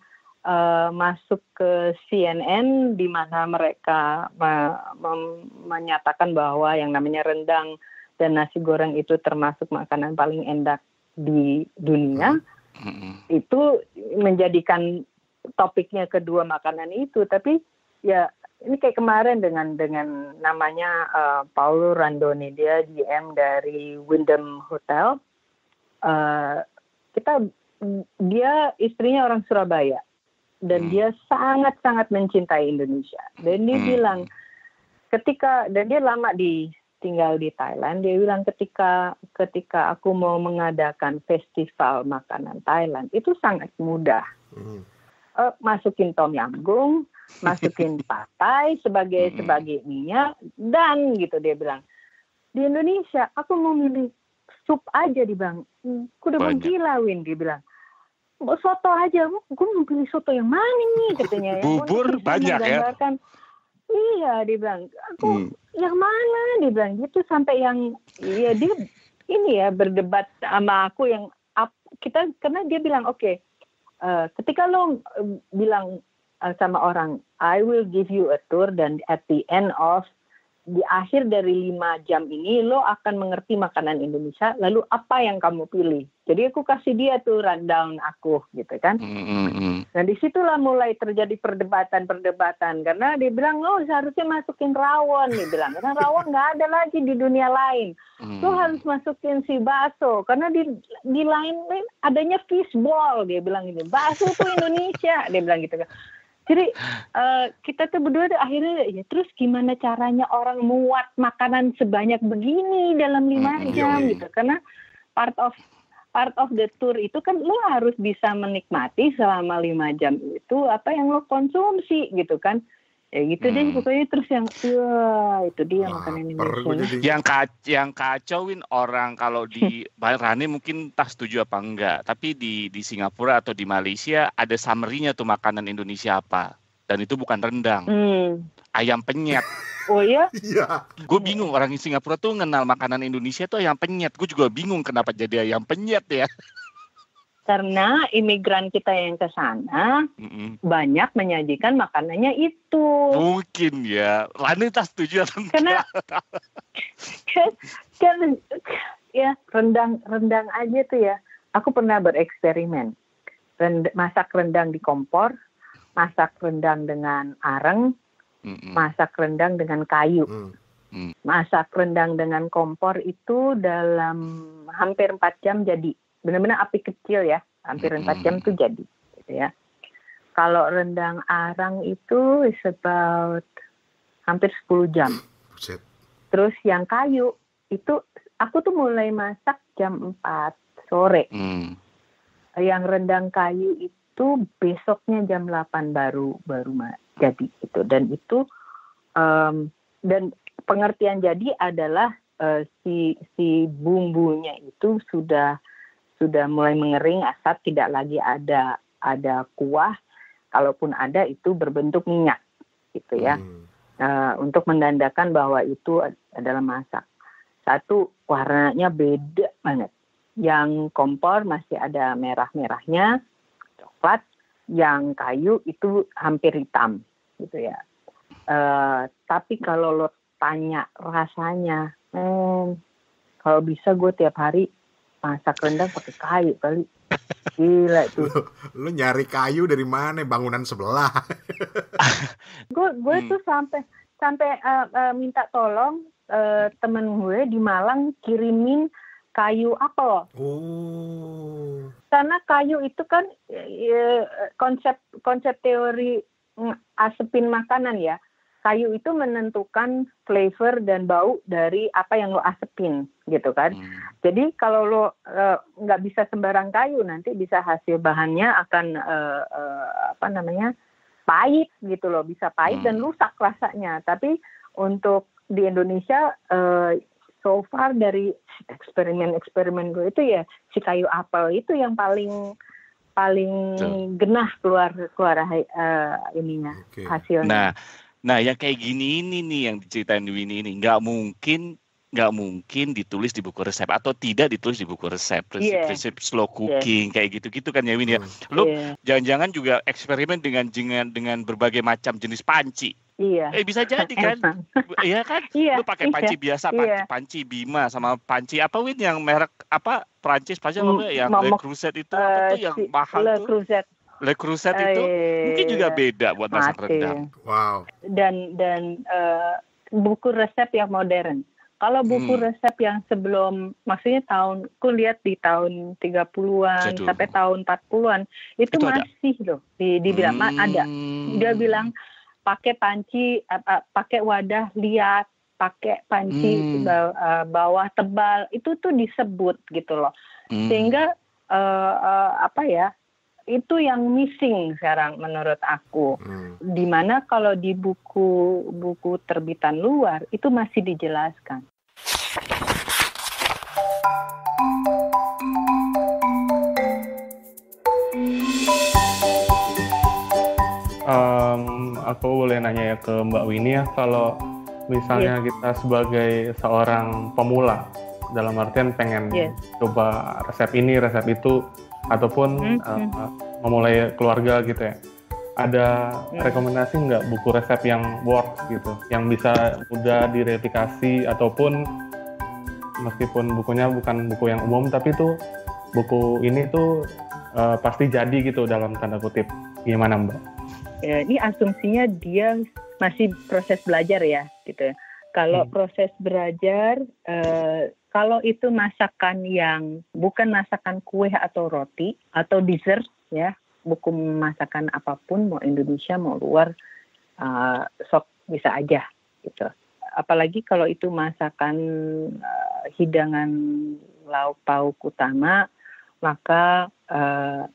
uh, masuk ke CNN di mana mereka me me menyatakan bahwa yang namanya rendang dan nasi goreng itu termasuk makanan paling enak di dunia. Mm-hmm. Itu menjadikan topiknya kedua makanan itu, tapi ya ini kayak kemarin dengan dengan namanya uh, Paulo Randoni dia GM dari Wyndham Hotel. Uh, kita dia istrinya orang Surabaya dan hmm. dia sangat-sangat mencintai Indonesia. Dan dia hmm. bilang ketika dan dia lama di tinggal di Thailand, dia bilang ketika ketika aku mau mengadakan festival makanan Thailand itu sangat mudah. Hmm. Uh, masukin tom yam goong, masukin patai sebagai hmm. sebagai minyak dan gitu dia bilang. Di Indonesia aku mau milih sup aja di bang. Aku udah gila Win dia bilang soto aja. Gue mau pilih soto yang mana nih katanya ya. Bubur banyak ya? iya dia bilang aku hmm. yang mana? Dia bilang gitu sampai yang iya dia ini ya berdebat sama aku yang kita karena dia bilang oke okay, uh, ketika lo uh, bilang uh, sama orang I will give you a tour dan at the end of di akhir dari lima jam ini lo akan mengerti makanan Indonesia lalu apa yang kamu pilih. Jadi aku kasih dia tuh rundown aku gitu kan. Mm-hmm. nah di situlah mulai terjadi perdebatan-perdebatan. Karena dia bilang lo seharusnya masukin rawon. Dia bilang karena rawon nggak ada lagi di dunia lain. Mm. lo harus masukin si bakso karena di di lain adanya fishball. Dia bilang ini bakso tuh Indonesia. Dia bilang gitu kan jadi uh, kita tuh berdua tuh akhirnya ya terus gimana caranya orang muat makanan sebanyak begini dalam lima hmm, jam iya, iya. gitu. Karena part of part of the tour itu kan lo harus bisa menikmati selama lima jam itu apa yang lo konsumsi gitu kan ya gitu hmm. deh pokoknya terus yang wah itu dia Wah, makanan Indonesia yang kac yang kacauin orang kalau di Rani mungkin tak setuju apa enggak tapi di di Singapura atau di Malaysia ada summary-nya tuh makanan Indonesia apa dan itu bukan rendang hmm. ayam penyet Oh iya? Iya. Gue bingung orang di Singapura tuh kenal makanan Indonesia tuh ayam penyet. Gue juga bingung kenapa jadi ayam penyet ya karena imigran kita yang ke sana mm-hmm. banyak menyajikan makanannya itu. Mungkin ya, Lani tak setuju atau Karena kan, kan ya rendang rendang aja tuh ya. Aku pernah bereksperimen Rend, masak rendang di kompor, masak rendang dengan areng, mm-hmm. masak rendang dengan kayu. Mm. Masak rendang dengan kompor itu dalam hampir 4 jam jadi benar-benar api kecil ya hampir empat jam tuh jadi gitu ya. Kalau rendang arang itu is about hampir 10 jam. Terus yang kayu itu aku tuh mulai masak jam 4 sore. Mm. yang rendang kayu itu besoknya jam 8 baru baru jadi itu dan itu um, dan pengertian jadi adalah uh, si si bumbunya itu sudah sudah mulai mengering asap tidak lagi ada ada kuah. Kalaupun ada itu berbentuk minyak gitu ya. Hmm. uh, untuk menandakan bahwa itu adalah masak. Satu warnanya beda banget. Yang kompor masih ada merah-merahnya coklat. Yang kayu itu hampir hitam gitu ya. Uh, tapi kalau lo tanya rasanya hmm, kalau bisa gue tiap hari masak rendang pakai kayu kali. Gila tuh lu, lu nyari kayu dari mana? Bangunan sebelah. Gue gue hmm. tuh sampai sampai uh, uh, minta tolong uh, temen gue di Malang kirimin kayu apel. Oh. Karena kayu itu kan uh, konsep konsep teori asepin makanan ya. Kayu itu menentukan flavor dan bau dari apa yang lo asepin gitu kan. Hmm. Jadi kalau lo eh, nggak uh, bisa sembarang kayu nanti bisa hasil bahannya akan uh, uh, apa namanya pahit gitu loh, bisa pahit hmm. dan rusak rasanya. Tapi untuk di Indonesia uh, so far dari eksperimen-eksperimen gue itu ya si kayu apel itu yang paling paling genah keluar keluar uh, ininya okay. hasilnya. Nah, Nah, yang kayak gini ini nih yang diceritain Winnie ini nggak mungkin nggak mungkin ditulis di buku resep atau tidak ditulis di buku resep prinsip-prinsip yeah. slow cooking yeah. kayak gitu-gitu kan ya Win ya. Lo yeah. jangan-jangan juga eksperimen dengan dengan dengan berbagai macam jenis panci. Iya. Eh bisa jadi kan? Iya kan? Iya. Lu pakai panci iya. biasa, panci, iya. panci Bima sama panci apa Win yang merek apa Prancis panci apa yang Le Creuset itu uh, apa tuh yang mahal Le tuh? Creuset. Le Creuset itu uh, mungkin juga beda buat masak rendang. Wow. Dan dan uh, buku resep yang modern. Kalau buku hmm. resep yang sebelum maksudnya tahun ku lihat di tahun 30-an Jadul. sampai tahun 40-an itu, itu masih ada. loh di dibilang hmm. ada. Dia bilang pakai panci uh, pakai wadah liat pakai panci hmm. bawah tebal itu tuh disebut gitu loh. Hmm. Sehingga uh, uh, apa ya? itu yang missing sekarang menurut aku. Hmm. Di mana kalau di buku buku terbitan luar itu masih dijelaskan. Um, aku boleh nanya ya ke Mbak Winnie ya kalau misalnya yeah. kita sebagai seorang pemula dalam artian pengen yeah. coba resep ini resep itu ataupun hmm, uh, memulai keluarga gitu ya ada hmm. rekomendasi nggak buku resep yang work gitu yang bisa mudah direplikasi ataupun meskipun bukunya bukan buku yang umum tapi tuh buku ini tuh uh, pasti jadi gitu dalam tanda kutip gimana mbak? Ya, ini asumsinya dia masih proses belajar ya gitu. Kalau hmm. proses belajar uh, kalau itu masakan yang bukan masakan kue atau roti atau dessert ya, buku masakan apa pun mau Indonesia mau luar uh, sok bisa aja gitu. Apalagi kalau itu masakan uh, hidangan lauk pauk utama maka uh,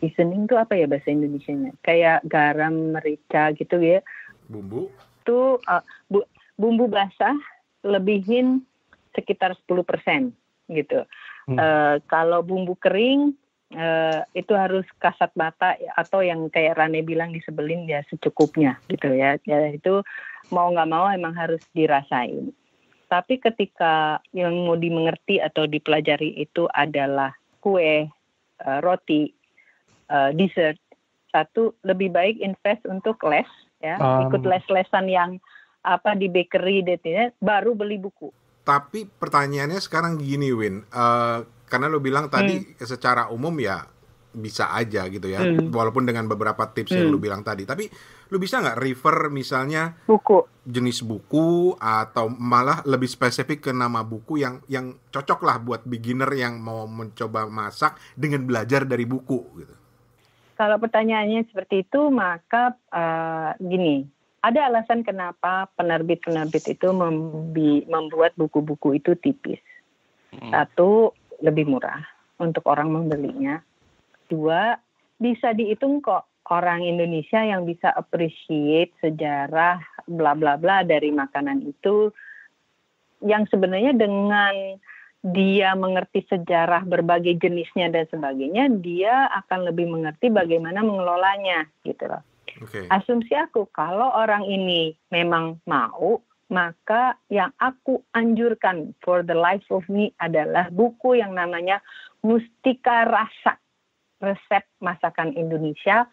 seasoning itu apa ya bahasa Indonesia-nya? Kayak garam, merica gitu ya. Bumbu? Itu uh, bu, bumbu basah lebihin sekitar 10% gitu. Hmm. Uh, kalau bumbu kering uh, itu harus kasat mata atau yang kayak Rane bilang disebelin ya secukupnya gitu ya. Ya itu mau nggak mau emang harus dirasain. Tapi ketika yang mau dimengerti atau dipelajari itu adalah kue, uh, roti, uh, dessert, satu lebih baik invest untuk les ya, um. ikut les-lesan yang apa di bakery baru beli buku. Tapi pertanyaannya sekarang gini Win, uh, karena lo bilang tadi hmm. secara umum ya bisa aja gitu ya, hmm. walaupun dengan beberapa tips hmm. yang lo bilang tadi. Tapi lo bisa nggak refer misalnya buku jenis buku atau malah lebih spesifik ke nama buku yang yang cocok lah buat beginner yang mau mencoba masak dengan belajar dari buku gitu. Kalau pertanyaannya seperti itu, maka uh, gini, ada alasan kenapa penerbit-penerbit itu membuat buku-buku itu tipis. Hmm. Satu, lebih murah untuk orang membelinya. Dua, bisa dihitung kok orang Indonesia yang bisa appreciate sejarah bla bla bla dari makanan itu yang sebenarnya dengan dia mengerti sejarah berbagai jenisnya dan sebagainya, dia akan lebih mengerti bagaimana mengelolanya gitu loh. Okay. Asumsi aku kalau orang ini memang mau, maka yang aku anjurkan for the life of me adalah buku yang namanya Mustika Rasa, resep masakan Indonesia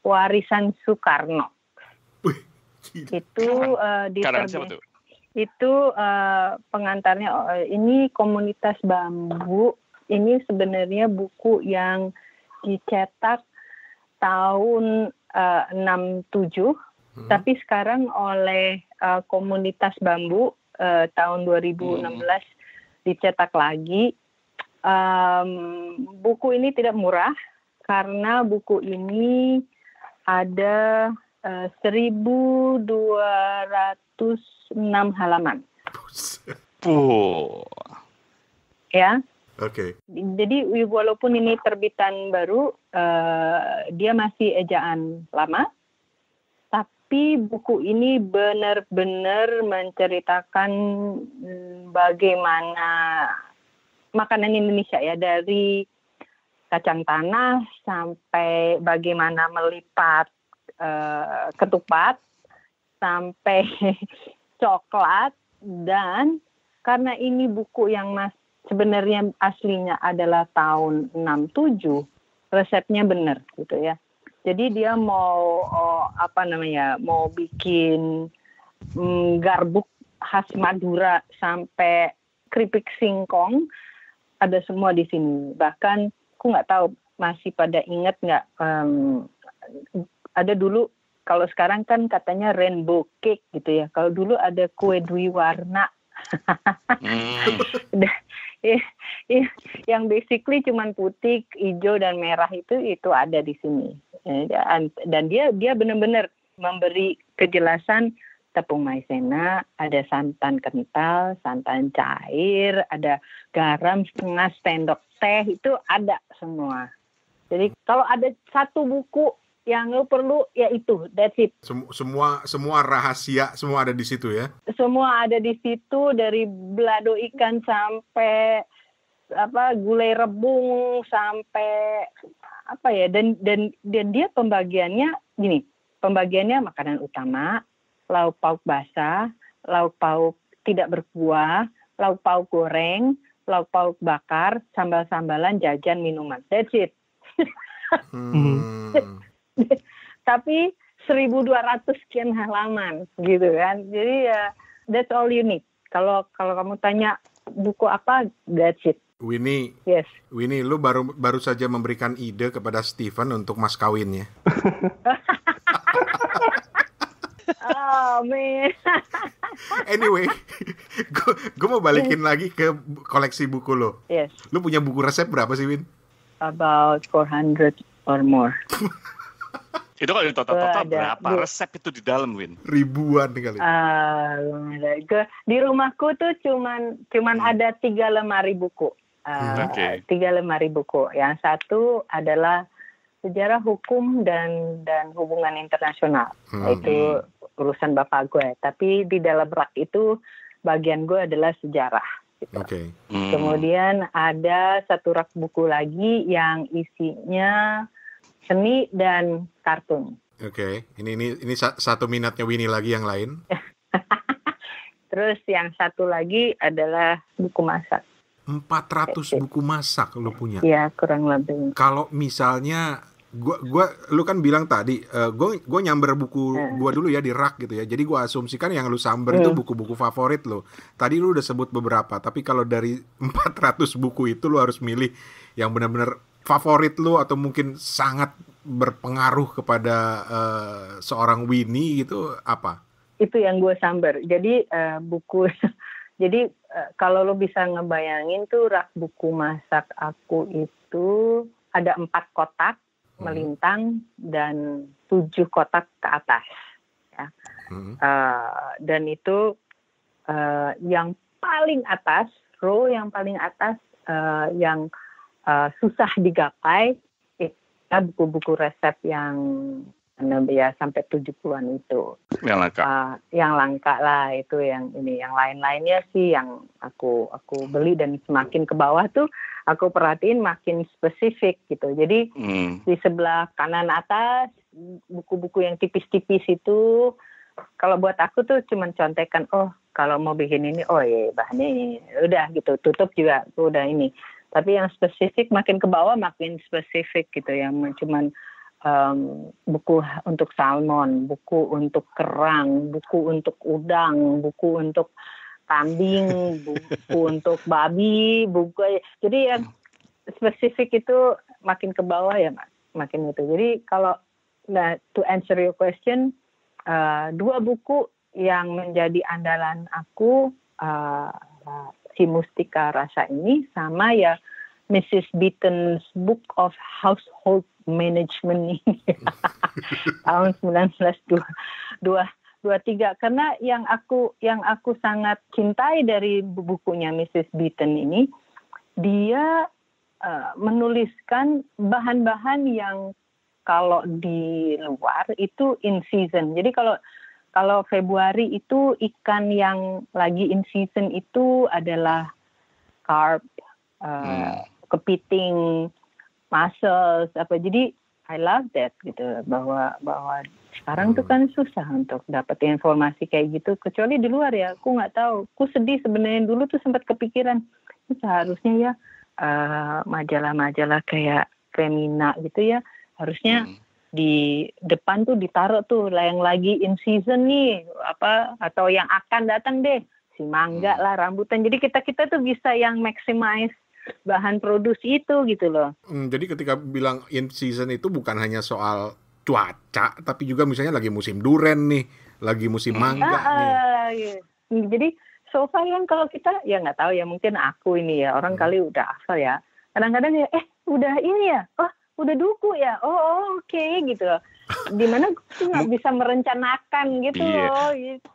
warisan Soekarno. itu uh, di itu uh, pengantarnya uh, ini komunitas bambu. Ini sebenarnya buku yang dicetak tahun uh, 67 hmm. tapi sekarang oleh uh, komunitas bambu uh, tahun 2016 hmm. dicetak lagi. Um, buku ini tidak murah karena buku ini ada uh, 1206 halaman. Oh. Ya. Oke. Okay. Jadi walaupun ini terbitan baru, uh, dia masih ejaan lama, tapi buku ini benar-benar menceritakan mm, bagaimana makanan Indonesia ya dari kacang tanah sampai bagaimana melipat uh, ketupat sampai coklat dan karena ini buku yang mas sebenarnya aslinya adalah tahun 67, resepnya benar gitu ya. Jadi dia mau oh, apa namanya, mau bikin mm, garbuk khas Madura sampai keripik singkong ada semua di sini. Bahkan aku nggak tahu masih pada ingat nggak um, ada dulu kalau sekarang kan katanya rainbow cake gitu ya. Kalau dulu ada kue dwi warna. hmm. yang basically cuman putih, hijau dan merah itu itu ada di sini. Dan dia dia benar-benar memberi kejelasan tepung maizena, ada santan kental, santan cair, ada garam setengah sendok teh itu ada semua. Jadi kalau ada satu buku yang lo perlu ya itu that's it semua semua rahasia semua ada di situ ya semua ada di situ dari belado ikan sampai apa gulai rebung sampai apa ya dan dan dan dia pembagiannya gini pembagiannya makanan utama lauk pauk basah lauk pauk tidak berkuah lauk pauk goreng lauk pauk bakar sambal-sambalan jajan minuman. That's it. Hmm. tapi 1200 sekian halaman gitu kan. Jadi ya that's all you need. Kalau kalau kamu tanya buku apa that's it Winnie, yes. Winnie, lu baru baru saja memberikan ide kepada Steven untuk mas kawinnya. oh man. anyway, gue mau balikin lagi ke koleksi buku lo. Yes. Lu punya buku resep berapa sih, Win? About 400 or more. Itu kalau di total-total berapa bu. resep itu di dalam, Win? Ribuan kali. Uh, di rumahku tuh cuman cuman hmm. ada tiga lemari buku. Uh, okay. tiga lemari buku. Yang satu adalah sejarah hukum dan dan hubungan internasional, hmm. itu urusan bapak gue. Tapi di dalam rak itu bagian gue adalah sejarah. Gitu. Okay. Hmm. Kemudian ada satu rak buku lagi yang isinya seni dan kartun. Oke, okay. ini ini ini satu minatnya Winnie lagi yang lain. Terus yang satu lagi adalah buku masak. 400 buku masak lu punya? Iya, kurang lebih. Kalau misalnya gua gua lu kan bilang tadi uh, gua gua nyamber buku hmm. gua dulu ya di rak gitu ya. Jadi gua asumsikan yang lu samber hmm. itu buku-buku favorit lu. Tadi lu udah sebut beberapa, tapi kalau dari 400 buku itu lu harus milih yang benar-benar favorit lu atau mungkin sangat berpengaruh kepada uh, seorang Winnie gitu apa? itu yang gue sambar jadi uh, buku jadi kalau lo bisa ngebayangin tuh rak buku masak aku itu ada empat kotak hmm. melintang dan tujuh kotak ke atas ya hmm. uh, dan itu uh, yang paling atas row yang paling atas uh, yang uh, susah digapai itu buku-buku resep yang ya sampai 70-an itu. Yang langka. Uh, yang langka lah itu yang ini. Yang lain-lainnya sih yang aku aku beli dan semakin ke bawah tuh aku perhatiin makin spesifik gitu. Jadi hmm. di sebelah kanan atas buku-buku yang tipis-tipis itu kalau buat aku tuh cuman contekan oh kalau mau bikin ini oh iya bahannya ini udah gitu tutup juga udah ini tapi yang spesifik makin ke bawah makin spesifik gitu yang cuman um, buku untuk salmon, buku untuk kerang, buku untuk udang, buku untuk kambing, buku untuk babi, buku jadi yang spesifik itu makin ke bawah ya mas, makin itu. Jadi kalau nah to answer your question, uh, dua buku yang menjadi andalan aku uh, si Mustika Rasa ini sama ya Mrs. Beaton's Book of Household Management ini tahun 1923 karena yang aku yang aku sangat cintai dari bukunya Mrs. Beaton ini dia uh, menuliskan bahan-bahan yang kalau di luar itu in season. Jadi kalau kalau Februari itu ikan yang lagi in season itu adalah carp, uh, hmm kepiting muscles apa. Jadi I love that gitu. Bahwa bahwa sekarang hmm. tuh kan susah untuk dapat informasi kayak gitu. Kecuali di luar ya aku nggak tahu. Aku sedih sebenarnya. Dulu tuh sempat kepikiran seharusnya ya majalah majalah-majalah kayak Femina gitu ya harusnya hmm. di depan tuh ditaruh tuh yang lagi in season nih apa atau yang akan datang deh. Si mangga hmm. lah rambutan. Jadi kita kita tuh bisa yang maximize bahan produksi itu gitu loh. Hmm, jadi ketika bilang in season itu bukan hanya soal cuaca, tapi juga misalnya lagi musim duren nih, lagi musim mangga ah, nih. Iya. Jadi so far kan kalau kita ya nggak tahu ya mungkin aku ini ya orang hmm. kali udah hafal ya. Kadang-kadang ya eh udah ini ya, oh udah duku ya, oh, oh oke okay, gitu. Di mana gue nggak bisa merencanakan gitu iya. loh. Gitu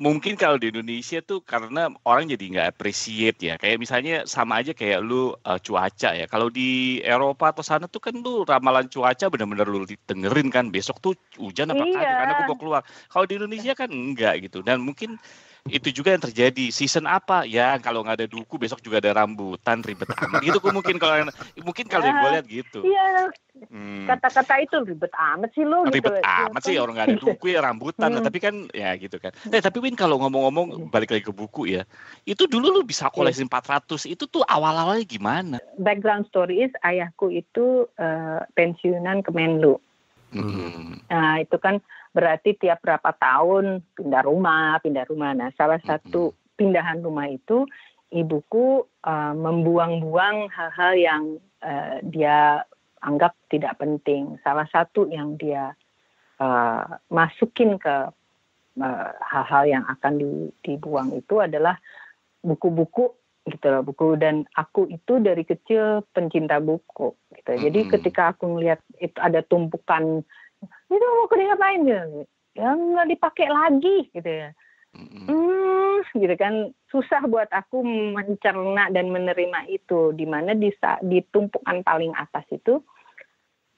mungkin kalau di Indonesia tuh karena orang jadi nggak appreciate ya. Kayak misalnya sama aja kayak lu uh, cuaca ya. Kalau di Eropa atau sana tuh kan lu ramalan cuaca benar-benar lu dengerin kan besok tuh hujan apa iya. karena gue mau keluar. Kalau di Indonesia kan enggak gitu. Dan mungkin itu juga yang terjadi season apa ya kalau nggak ada duku besok juga ada rambutan ribet amat gitu mungkin kalau mungkin kalau yang gue lihat gitu iya hmm. kata-kata itu ribet amat sih lo ribet gitu. amat sih orang nggak ada duku ya rambutan hmm. tapi kan ya gitu kan eh tapi Win kalau ngomong-ngomong iya. balik lagi ke buku ya itu dulu lu bisa koleksi iya. 400 itu tuh awal-awalnya gimana background story is ayahku itu uh, pensiunan Kemenlu Hmm. Nah itu kan berarti tiap berapa tahun pindah rumah, pindah rumah. Nah salah satu pindahan rumah itu ibuku uh, membuang-buang hal-hal yang uh, dia anggap tidak penting. Salah satu yang dia uh, masukin ke hal-hal uh, yang akan di, dibuang itu adalah buku-buku gitu loh buku dan aku itu dari kecil pencinta buku gitu jadi hmm. ketika aku ngelihat itu ada tumpukan itu mau diapain gitu ya. Nggak dipakai lagi gitu ya hmm, gitu kan. Susah buat aku mencerna dan menerima itu. Di mana di di tumpukan paling atas itu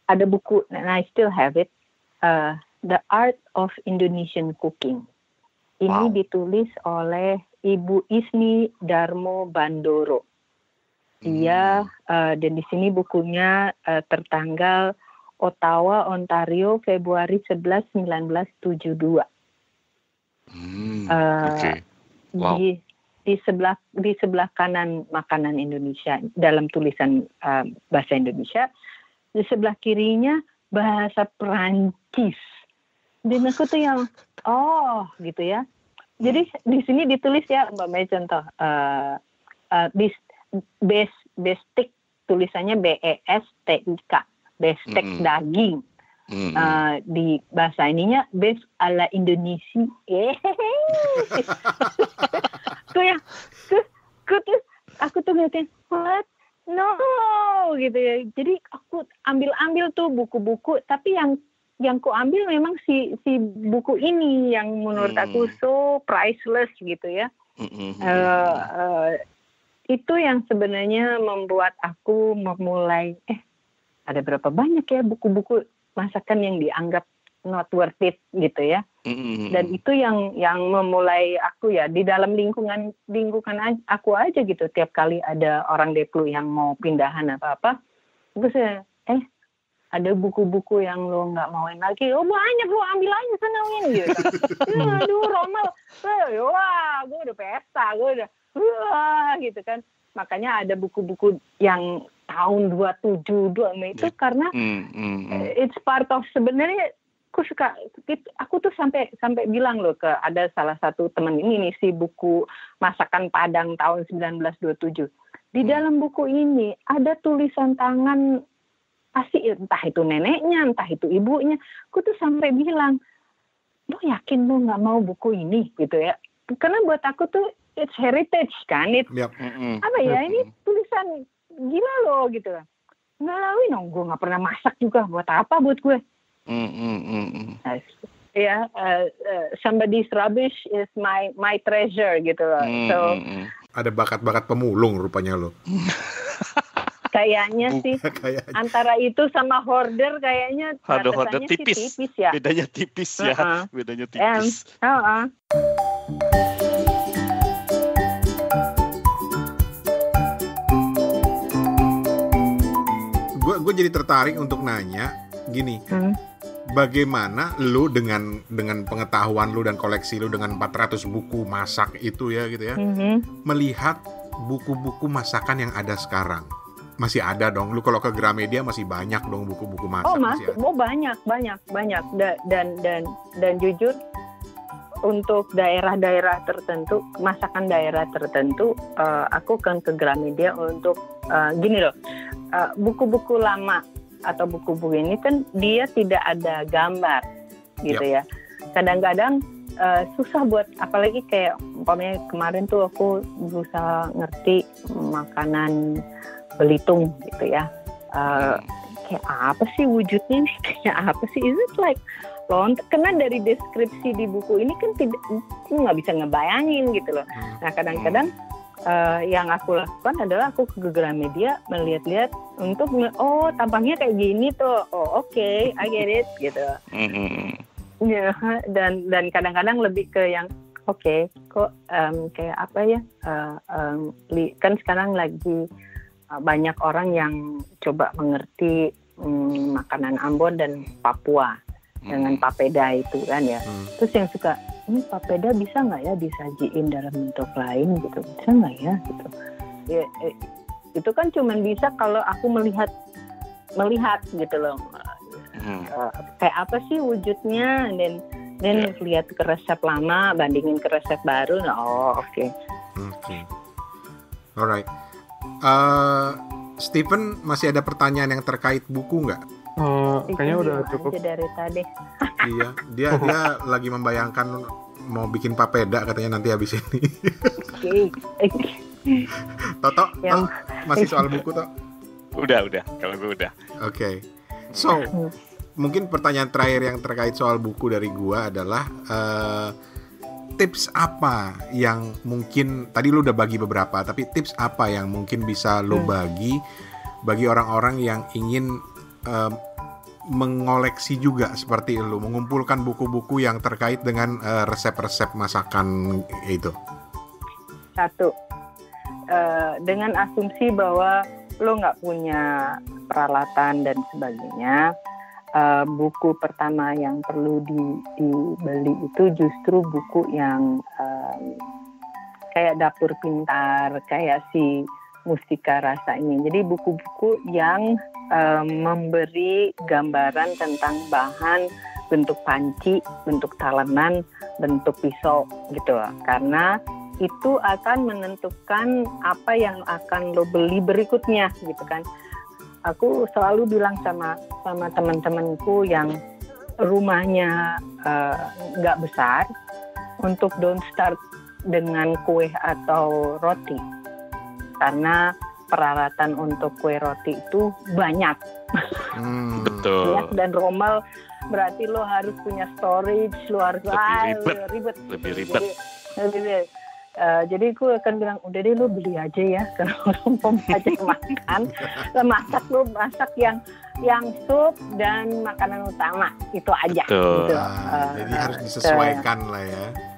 ada buku and I still have it uh, The Art of Indonesian Cooking. Ini wow. ditulis oleh Ibu Isni Darmo Bandoro. Dia hmm. uh, dan di sini bukunya uh, tertanggal Ottawa Ontario Februari 11 1972 Hmm, uh, okay. wow. Di di sebelah di sebelah kanan makanan Indonesia dalam tulisan uh, bahasa Indonesia, di sebelah kirinya bahasa Perancis. Dan aku tuh yang oh gitu ya. Jadi di sini ditulis ya Mbak Mei contoh uh, uh, bis bes bestik tulisannya B E S T I K bestek mm -hmm. daging Mm-hmm. Uh, di bahasa ininya base ala Indonesia. tuh ya, tuh, tuh, tuh, aku tuh ngeliatin, what? No, gitu ya. Jadi aku ambil-ambil tuh buku-buku, tapi yang yang ku ambil memang si si buku ini yang menurut mm. aku so priceless gitu ya. Uh, uh, itu yang sebenarnya membuat aku memulai eh ada berapa banyak ya buku-buku masakan yang dianggap not worth it gitu ya. Mm-hmm. Dan itu yang yang memulai aku ya di dalam lingkungan lingkungan aku aja gitu. Tiap kali ada orang deplu yang mau pindahan apa apa, terus saya eh ada buku-buku yang lo nggak mauin lagi, oh banyak lo ambil aja sana ini gitu. ya, aduh Romal, eh, wah gue udah pesta, gue udah wah gitu kan. Makanya ada buku-buku yang tahun 27 dua itu yeah. karena mm, mm, mm. it's part of sebenarnya aku suka aku tuh sampai sampai bilang loh ke ada salah satu teman ini nih si buku masakan Padang tahun 1927 di mm. dalam buku ini ada tulisan tangan pasti entah itu neneknya entah itu ibunya aku tuh sampai bilang lo yakin lo nggak mau buku ini gitu ya karena buat aku tuh it's heritage kan it yep. apa ya ini tulisan gila loh gitu nggak lalu dong gue nggak pernah masak juga buat apa buat gue mm, mm, mm, mm. ya uh, uh, somebody's rubbish is my my treasure gitu loh mm, so mm, mm. ada bakat-bakat pemulung rupanya lo kayaknya sih kayaknya. antara itu sama hoarder kayaknya ada hoarder tipis. tipis ya bedanya tipis ya uh -huh. bedanya tipis And, uh -uh. gue jadi tertarik untuk nanya gini. Hmm. Bagaimana lu dengan dengan pengetahuan lu dan koleksi lu dengan 400 buku masak itu ya gitu ya. Hmm. Melihat buku-buku masakan yang ada sekarang. Masih ada dong. Lu kalau ke Gramedia masih banyak dong buku-buku masak. Oh, masih oh banyak, banyak, banyak. Da, dan dan dan jujur untuk daerah-daerah tertentu, masakan daerah tertentu, uh, aku kan ke Gramedia untuk uh, gini loh, uh, buku-buku lama atau buku-buku ini kan dia tidak ada gambar, gitu yep. ya. Kadang-kadang uh, susah buat, apalagi kayak umpamanya kemarin tuh aku berusaha ngerti makanan Belitung, gitu ya. Uh, kayak apa sih wujudnya? Kayak apa sih? Is it like lontar karena dari deskripsi di buku ini kan tidak nggak bisa ngebayangin gitu loh. Hmm. Nah kadang-kadang uh, yang aku lakukan adalah aku ke Gramedia melihat-lihat untuk oh tampangnya kayak gini tuh. Oh oke, okay, I get it gitu. Hmm. Ya dan dan kadang-kadang lebih ke yang oke okay, kok um, kayak apa ya uh, um, kan sekarang lagi uh, banyak orang yang coba mengerti um, makanan Ambon dan Papua dengan papeda itu kan ya. Hmm. Terus yang suka ini papeda bisa nggak ya disajiin dalam bentuk lain gitu, bisa nggak ya gitu. Ya, eh, itu kan cuman bisa kalau aku melihat melihat gitu loh. Hmm. Uh, kayak apa sih wujudnya dan dan yeah. lihat ke resep lama bandingin ke resep baru. Nah, oh oke. Okay. Oke. Okay. Alright. Uh, Stephen masih ada pertanyaan yang terkait buku nggak? Uh, kayaknya udah cukup. dari tadi. iya, dia dia lagi membayangkan mau bikin papeda katanya nanti habis ini. Toto, yang... masih soal buku toh? Udah, udah. Kalau gue udah. Oke. Okay. So, mungkin pertanyaan terakhir yang terkait soal buku dari gua adalah uh, tips apa yang mungkin tadi lu udah bagi beberapa, tapi tips apa yang mungkin bisa lu hmm. bagi bagi orang-orang yang ingin uh, mengoleksi juga seperti lu, mengumpulkan buku-buku yang terkait dengan uh, resep-resep masakan itu? Satu, uh, dengan asumsi bahwa lo nggak punya peralatan dan sebagainya, uh, buku pertama yang perlu di, dibeli itu justru buku yang um, kayak dapur pintar, kayak si Mustika Rasa ini. Jadi buku-buku yang um, memberi gambaran tentang bahan, bentuk panci, bentuk talenan, bentuk pisau gitu. Karena itu akan menentukan apa yang akan lo beli berikutnya gitu kan aku selalu bilang sama sama teman-temanku yang rumahnya eh, nggak uh, besar untuk don't start dengan kue atau roti karena peralatan untuk kue roti itu banyak. Hmm, betul. Ya, dan romal berarti lo harus punya storage lo harus lebih ribet, ribet. lebih ribet. lebih ribet. Uh, jadi gue akan bilang udah deh lu beli aja ya. Karena lu aja makan lo masak lu masak yang yang sup dan makanan utama. Itu aja. Betul. gitu. Uh, jadi harus disesuaikan uh, lah ya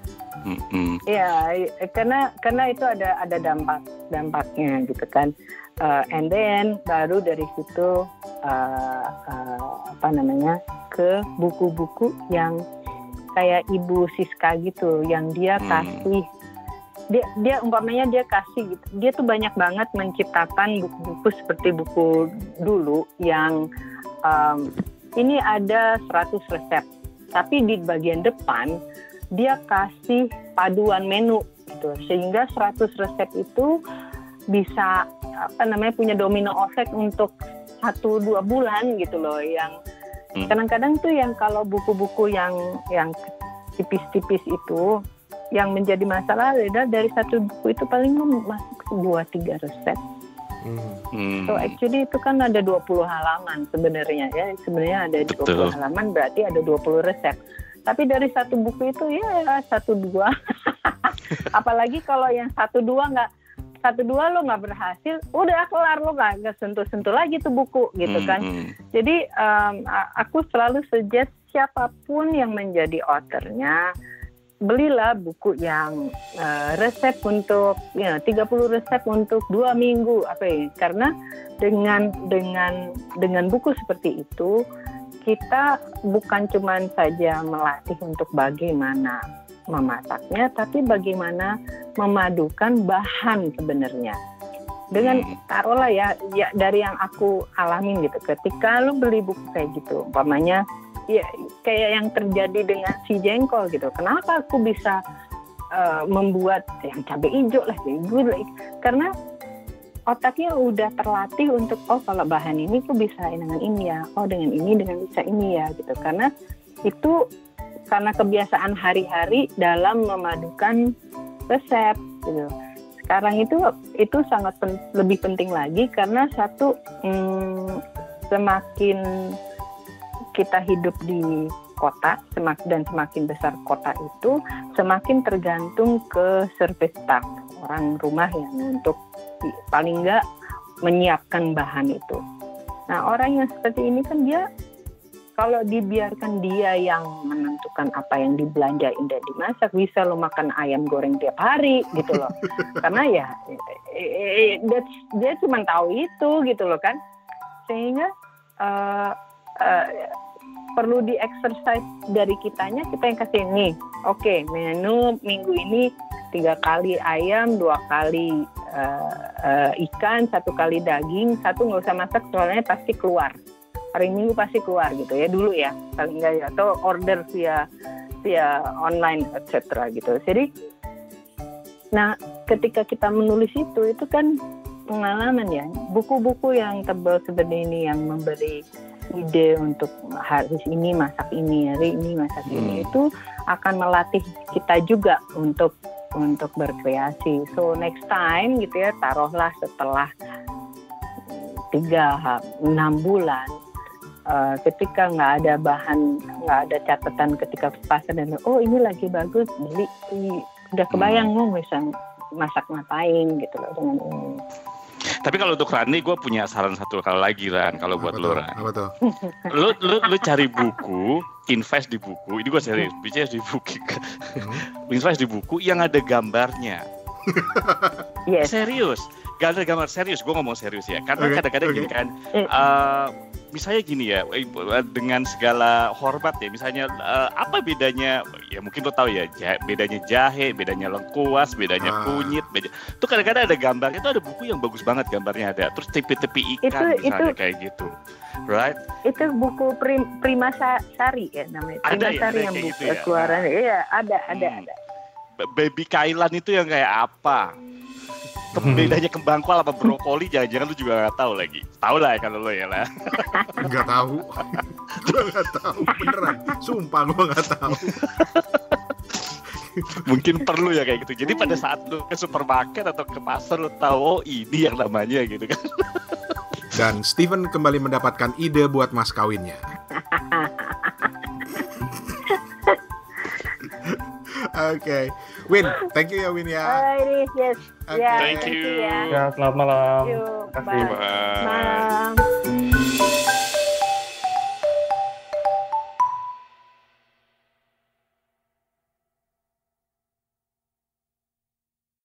Iya, mm karena karena itu ada ada dampak dampaknya gitu kan. Uh, and then baru dari situ uh, uh, apa namanya ke buku-buku yang kayak Ibu Siska gitu, yang dia hmm. kasih dia dia umpamanya dia kasih gitu dia tuh banyak banget menciptakan buku-buku seperti buku dulu yang um, ini ada 100 resep tapi di bagian depan dia kasih paduan menu gitu sehingga 100 resep itu bisa apa namanya punya domino effect untuk satu dua bulan gitu loh yang hmm. kadang-kadang tuh yang kalau buku-buku yang yang tipis-tipis itu yang menjadi masalah adalah dari satu buku itu paling masuk dua tiga resep. Hmm. So actually itu kan ada 20 halaman sebenarnya ya. Sebenarnya ada Betul. 20 halaman berarti ada 20 resep. Tapi dari satu buku itu ya satu dua. Apalagi kalau yang satu dua nggak satu dua lo nggak berhasil, udah kelar lo nggak sentuh sentuh lagi tuh buku gitu kan. Hmm. Jadi um, aku selalu suggest siapa pun yang menjadi authornya belilah buku yang uh, resep untuk ya 30 resep untuk dua minggu apa ya karena dengan dengan dengan buku seperti itu kita bukan cuma saja melatih untuk bagaimana memasaknya tapi bagaimana memadukan bahan sebenarnya dengan hmm. taruhlah ya ya dari yang aku alamin gitu ketika lu beli buku kayak gitu umpamanya ya kayak yang terjadi dengan si jengkol gitu. Kenapa aku bisa uh, membuat yang cabai hijau lah, gue karena otaknya udah terlatih untuk oh kalau bahan ini tuh bisa dengan ini ya, oh dengan ini dengan bisa ini ya gitu. Karena itu karena kebiasaan hari-hari dalam memadukan resep gitu. Sekarang itu itu sangat pen, lebih penting lagi karena satu hmm, semakin kita hidup di kota semakin dan semakin besar kota itu semakin tergantung ke service staff orang rumah yang untuk paling nggak menyiapkan bahan itu. Nah orang yang seperti ini kan dia kalau dibiarkan dia yang menentukan apa yang dibelanjain dan dimasak bisa lo makan ayam goreng tiap hari gitu loh karena ya eh, eh, dia, dia cuma tahu itu gitu loh kan sehingga uh, uh, perlu di exercise dari kitanya kita yang kasih nih oke okay, menu minggu ini tiga kali ayam dua kali uh, uh, ikan satu kali daging satu nggak usah masak soalnya pasti keluar. Hari minggu pasti keluar gitu ya dulu ya paling ya. Atau order via via online etc gitu. Jadi nah ketika kita menulis itu itu kan pengalaman ya. Buku-buku yang tebal seperti ini yang memberi ide untuk hari ini masak ini hari ini masak hmm. ini itu akan melatih kita juga untuk untuk berkreasi so next time gitu ya taruhlah setelah tiga enam bulan uh, ketika nggak ada bahan nggak ada catatan ketika pasar dan oh ini lagi bagus beli udah kebayang hmm. mau bisa masak ngapain gitu loh dengan ini tapi kalau untuk Rani, gue punya saran satu kali lagi Ran. Kalau buat lo Ran. Apa tuh? Lu, lu, lu cari buku, invest di buku. Ini gue serius, bicara di buku. Hmm. invest di buku yang ada gambarnya. yes. Serius. Gak ada gambar serius, gue ngomong serius ya. Karena kadang-kadang okay, okay. gini kan, uh, misalnya gini ya eh, dengan segala hormat ya misalnya uh, apa bedanya ya mungkin lo tahu ya bedanya jahe bedanya lengkuas bedanya ah. kunyit beda itu kadang-kadang ada gambarnya itu ada buku yang bagus banget gambarnya ada terus tepi-tepi ikan itu, misalnya itu, kayak gitu right itu buku prim, Prima Sari ya namanya Prima ada ya, Sari ya, yang buku gitu ya? keluaran iya ada ada hmm. ada baby Kailan itu yang kayak apa bedanya kembang kol apa brokoli jangan-jangan lu juga gak tahu lagi tahu lah ya kalau lo ya lah. Nggak tahu. Gue nggak tahu beneran. Sumpah gue nggak tahu. Mungkin perlu ya kayak gitu. Jadi pada saat lu ke supermarket atau ke pasar lu tahu oh ini yang namanya gitu kan. Dan Steven kembali mendapatkan ide buat mas kawinnya okay. Win, thank you ya Win ya. Alright, yes. Okay. Yeah, thank you. Thank you ya. ya, selamat malam. Terima kasih. Bye. Bye. Malam.